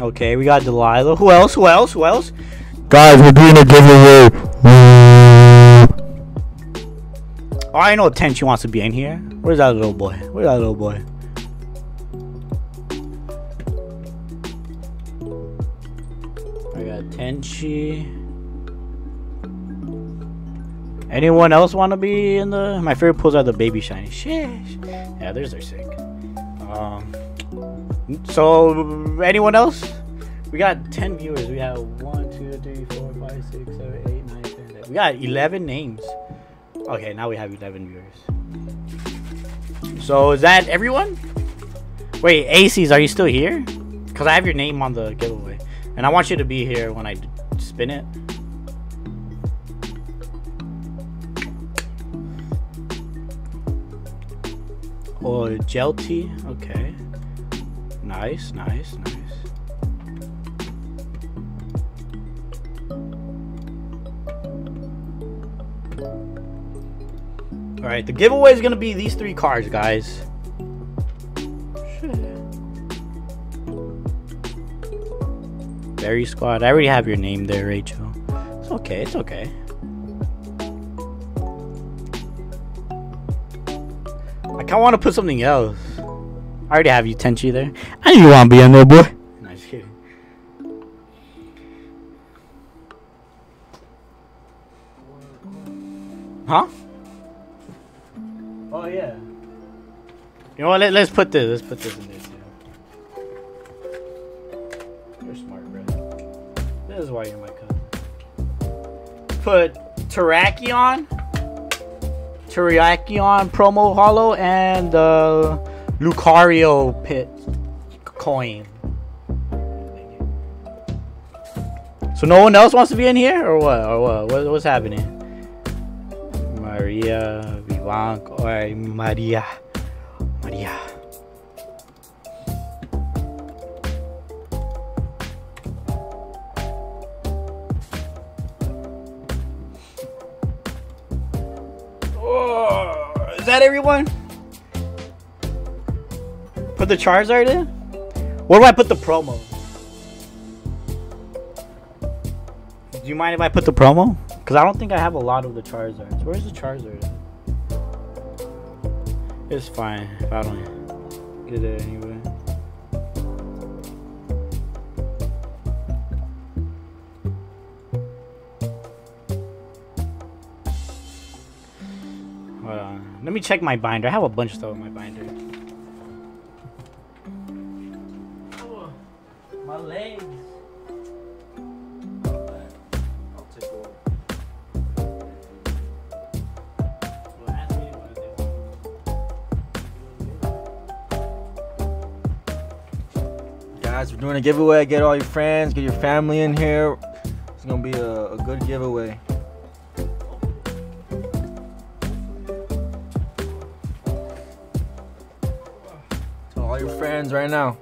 Okay, we got Delilah. Who else? Who else? Who else? Guys, we're doing a giveaway. Oh, I know Tenchi wants to be in here. Where's that little boy? Where's that little boy? Got Anyone else want to be in the? My favorite pools are the baby shiny. Yeah, there's are sick. Um. So, anyone else? We got 10 viewers. We have 1, 2, 3, 4, 5, 6, 7, 8, 9, 10, 11. We got 11 names. Okay, now we have 11 viewers. So, is that everyone? Wait, ACs, are you still here? Because I have your name on the giveaway. And I want you to be here when I spin it. Or gel tea. Okay. Nice, nice, nice. All right, the giveaway is gonna be these three cards, guys. Berry Squad. I already have your name there, Rachel. It's okay. It's okay. I kind of want to put something else. I already have you, Tenchi, there. I knew you want to be in there, boy. No, just kidding. Huh? Oh yeah. You know what? Let, let's put this. Let's put this in there why you're my cousin. Put Terrakion, Terrakion promo holo, and uh, Lucario pit coin. So no one else wants to be in here, or what? Or what? what what's happening? Maria Vivanco, or Maria, Maria. That everyone? Put the Charizard in? Where do I put the promo? Do you mind if I put the promo? Because I don't think I have a lot of the Charizards. Where's the Charizard? It's fine if I don't get it anyway. Let me check my binder. I have a bunch of stuff in my binder. Oh, my legs. I'll take over. Guys, we're doing a giveaway. Get all your friends, get your family in here. It's gonna be a, a good giveaway. All your friends right now.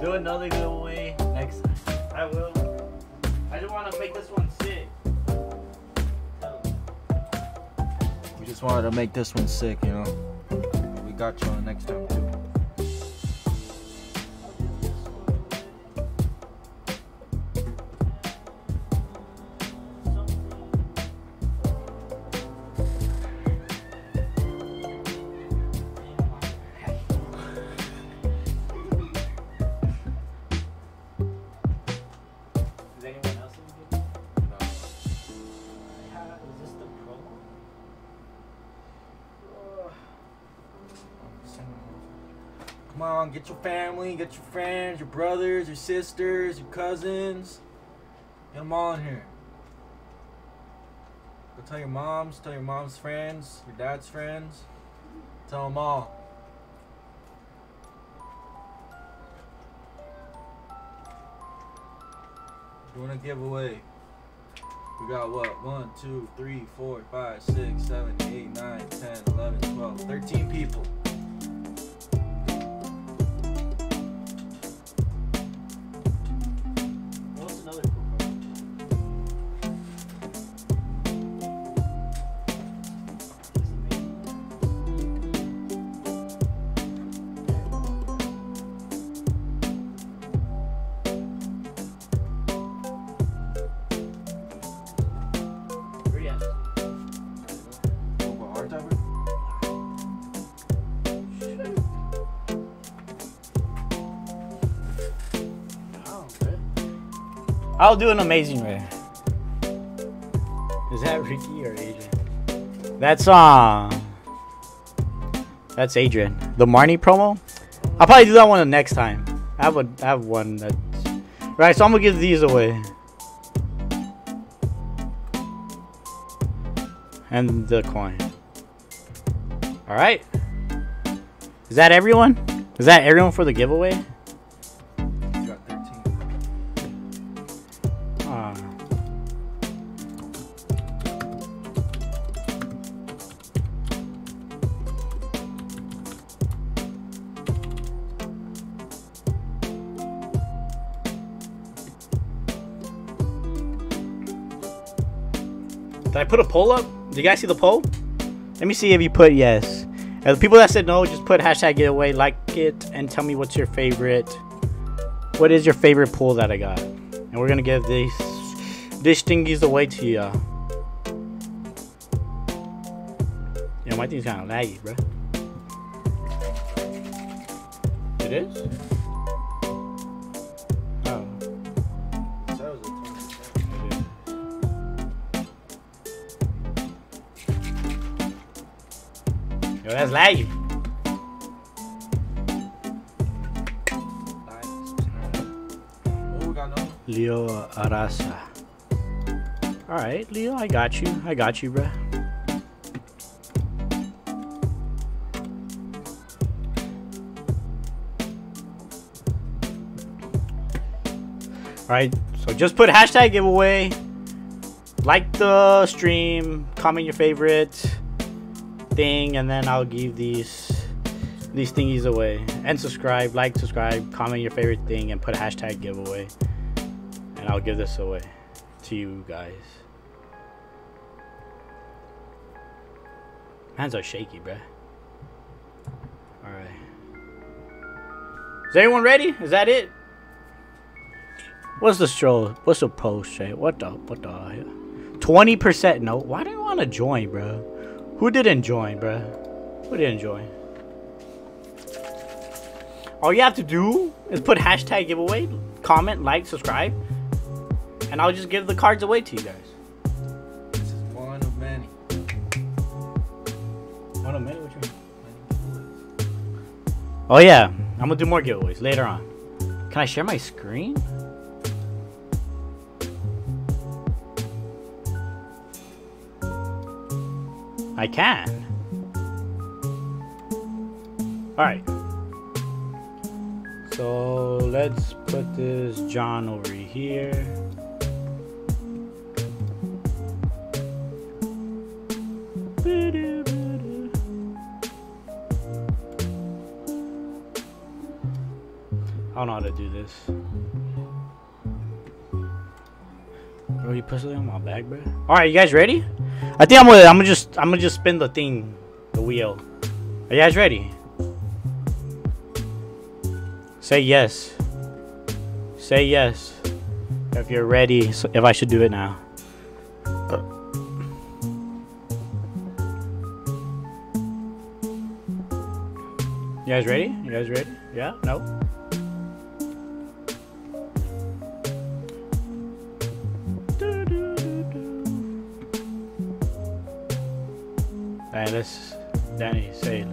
Do another giveaway next time. I will. I just want to make this one sick. We just wanted to make this one sick, you know. We got you on the next time too. Your family, get your friends, your brothers, your sisters, your cousins. Get them all in here. Go tell your moms, tell your mom's friends, your dad's friends. Tell them all. Doing a giveaway. We got what? 1, 2, 3, 4, 5, 6, 7, 8, 9, 10, 11, 12, 13 people. I'll do an amazing rare. Is that Ricky or Adrian? That's uh That's Adrian. The Marnie promo? I'll probably do that one the next time. I have a I have one that Right, so I'm gonna give these away. And the coin. Alright. Is that everyone? Is that everyone for the giveaway? Put a poll up? Do you guys see the poll? Let me see if you put yes. And the people that said no, just put hashtag giveaway, like it, and tell me what's your favorite. What is your favorite poll that I got? And we're gonna give these these thingies away to ya. Yeah, my thing's kind of laggy, bro. It is. Got no. Leo Arasa. Alright, Leo, I got you. I got you, bruh. Alright, so just put hashtag giveaway. Like the stream, comment your favorite thing, and then I'll give these these thingies away. And subscribe, like, subscribe, comment your favorite thing, and put hashtag giveaway and I'll give this away to you guys. Hands are shaky, bruh. Alright. Is everyone ready? Is that it? What's the stroll? What's the post, Shay? What the, what the hell? 20% no. Why do you want to join, bro? Who didn't join, bro? Who didn't join? All you have to do is put hashtag giveaway, comment, like, subscribe, and I'll just give the cards away to you guys. This is one of many. One of many, what you mean? Oh yeah, I'm gonna do more giveaways later on. Can I share my screen? I can. Alright. So let's put this John over here. I don't know how to do this. Bro, you put something on my bag, bro. All right, you guys ready? I think I'm gonna, I'm gonna just, I'm gonna just spin the thing, the wheel. Are you guys ready? Say yes. Say yes. If you're ready, so if I should do it now. You guys ready? You guys ready? Yeah? No? Alright, let's Danny say it.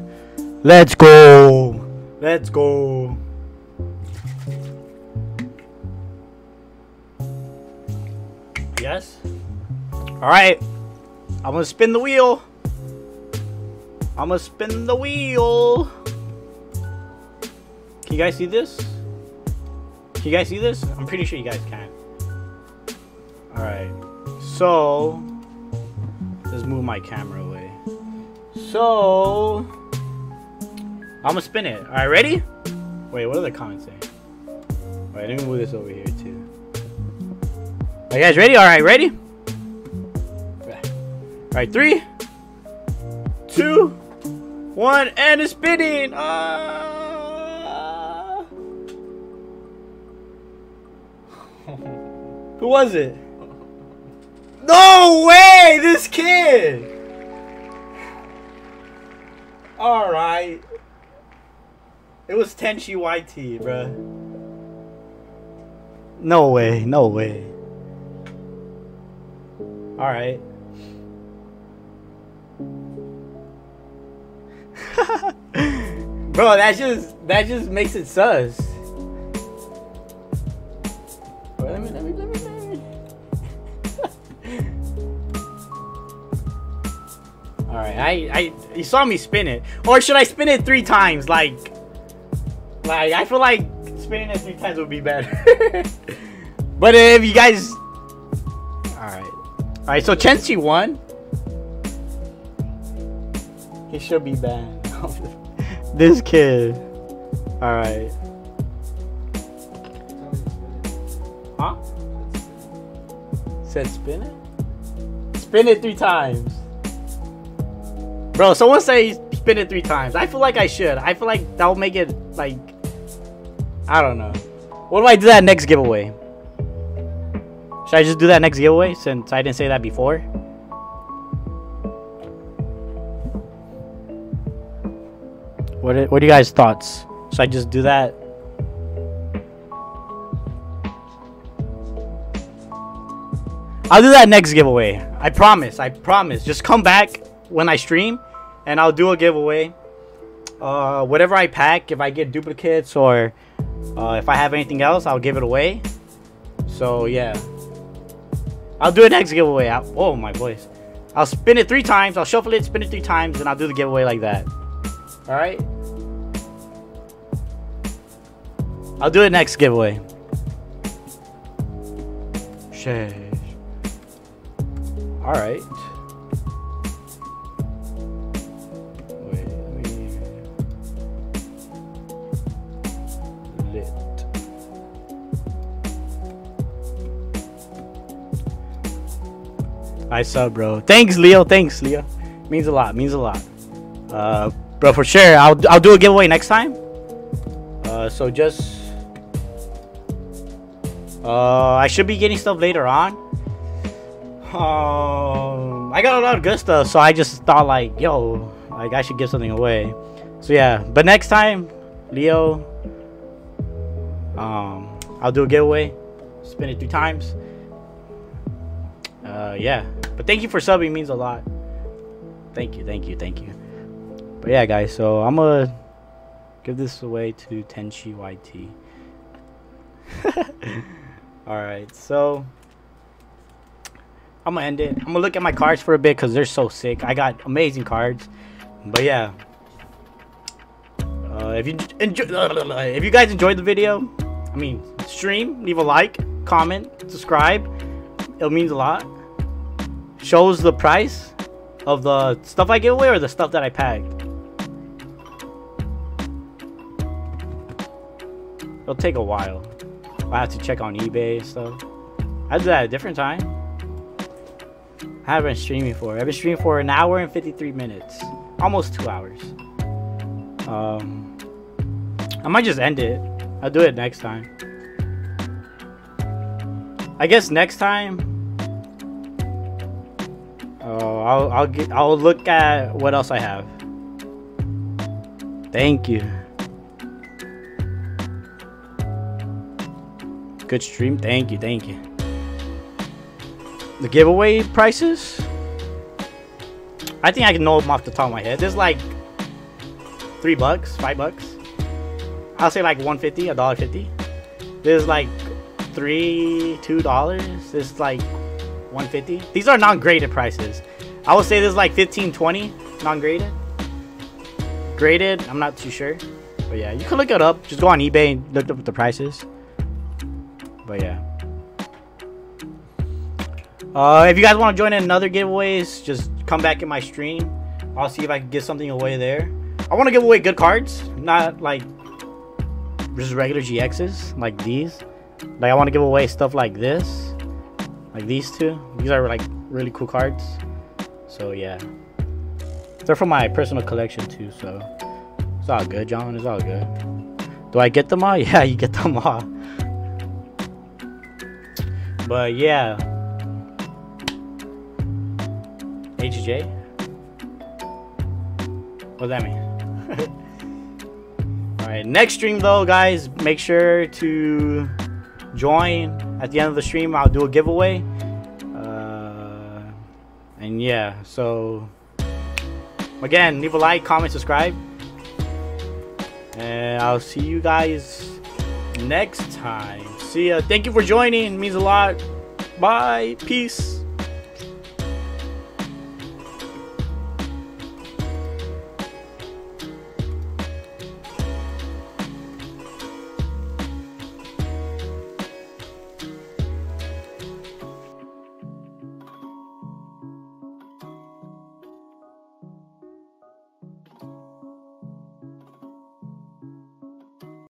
Let's go! Let's go! Yes? Alright. I'm gonna spin the wheel. I'm gonna spin the wheel. Can you guys see this? Can you guys see this? I'm pretty sure you guys can. Alright. So, let's move my camera away. So, I'm gonna spin it. Alright, ready? Wait, what are the comments saying? Alright, let me move this over here too. Are you guys ready? Alright, ready? Alright, three, two, one, and it's spinning! Ah! <laughs> Who was it? No way! This kid! Alright. It was Tenchi YT, bruh. No way, no way. Alright. <laughs> Bro, that just that just makes it sus. I I you saw me spin it. Or should I spin it three times? Like like I feel like spinning it three times would be better. <laughs> but if you guys Alright. Alright, so Tenchi won. He should be banned. <laughs> this kid. Spin it. Huh? Said spin it? spin it three times. Bro, someone say spin it three times. I feel like I should. I feel like that'll make it like I don't know. What do I do that next giveaway? Should I just do that next giveaway since I didn't say that before? What are, what are you guys' thoughts? Should I just do that? I'll do that next giveaway. I promise. I promise. Just come back when I stream and I'll do a giveaway. Uh, whatever I pack, if I get duplicates or uh, if I have anything else, I'll give it away. So, yeah. I'll do a next giveaway. I'll, oh, my voice. I'll spin it three times. I'll shuffle it, spin it three times, and I'll do the giveaway like that. Alright? I'll do it next giveaway. Alright. Wait, I sub, bro. Thanks, Leo. Thanks, Leo. Means a lot. Means a lot. Uh, bro, for sure. I'll I'll do a giveaway next time. Uh, so just. Uh, I should be getting stuff later on. Um, I got a lot of good stuff, so I just thought like, yo, like I should give something away. So yeah, but next time, Leo, um, I'll do a giveaway. Spin it three times. Uh, yeah. But thank you for subbing means a lot. Thank you, thank you, thank you. But yeah, guys, so I'm gonna give this away to Tenchi YT. <laughs> Alright, so I'm gonna end it. I'm gonna look at my cards for a bit because they're so sick. I got amazing cards. But yeah. Uh, if you enjoy, if you guys enjoyed the video, I mean, stream, leave a like, comment, subscribe. It means a lot shows the price of the stuff I give away or the stuff that I packed. It'll take a while. I have to check on eBay and stuff. I do that at a different time. I haven't been streaming for. I've been streaming for an hour and 53 minutes. Almost two hours. Um, I might just end it. I'll do it next time. I guess next time Oh, I'll I'll get I'll look at what else I have. Thank you. Good stream. Thank you. Thank you. The giveaway prices? I think I can know them off the top of my head. There's like three bucks, five bucks. I'll say like 150, a dollar fifty. There's like three, two dollars. There's like 150 These are non-graded prices. I would say this is like 15, 20 non-graded. Graded, I'm not too sure. But yeah, you can look it up. Just go on eBay and look up the prices. But yeah. Uh, if you guys want to join in another giveaways, just come back in my stream. I'll see if I can get something away there. I want to give away good cards, not like just regular GXs like these. Like I want to give away stuff like this. Like these two. These are like really cool cards. So yeah. They're from my personal collection too, so it's all good, John. It's all good. Do I get them all? <laughs> Yeah, you get them all. But yeah. HJ? What does that mean? <laughs> Alright, next stream though, guys, make sure to join at the end of the stream I'll do a giveaway. Uh, and yeah so again leave a like comment subscribe. And I'll see you guys next time. See ya. Thank you for joining. It means a lot. Bye. Peace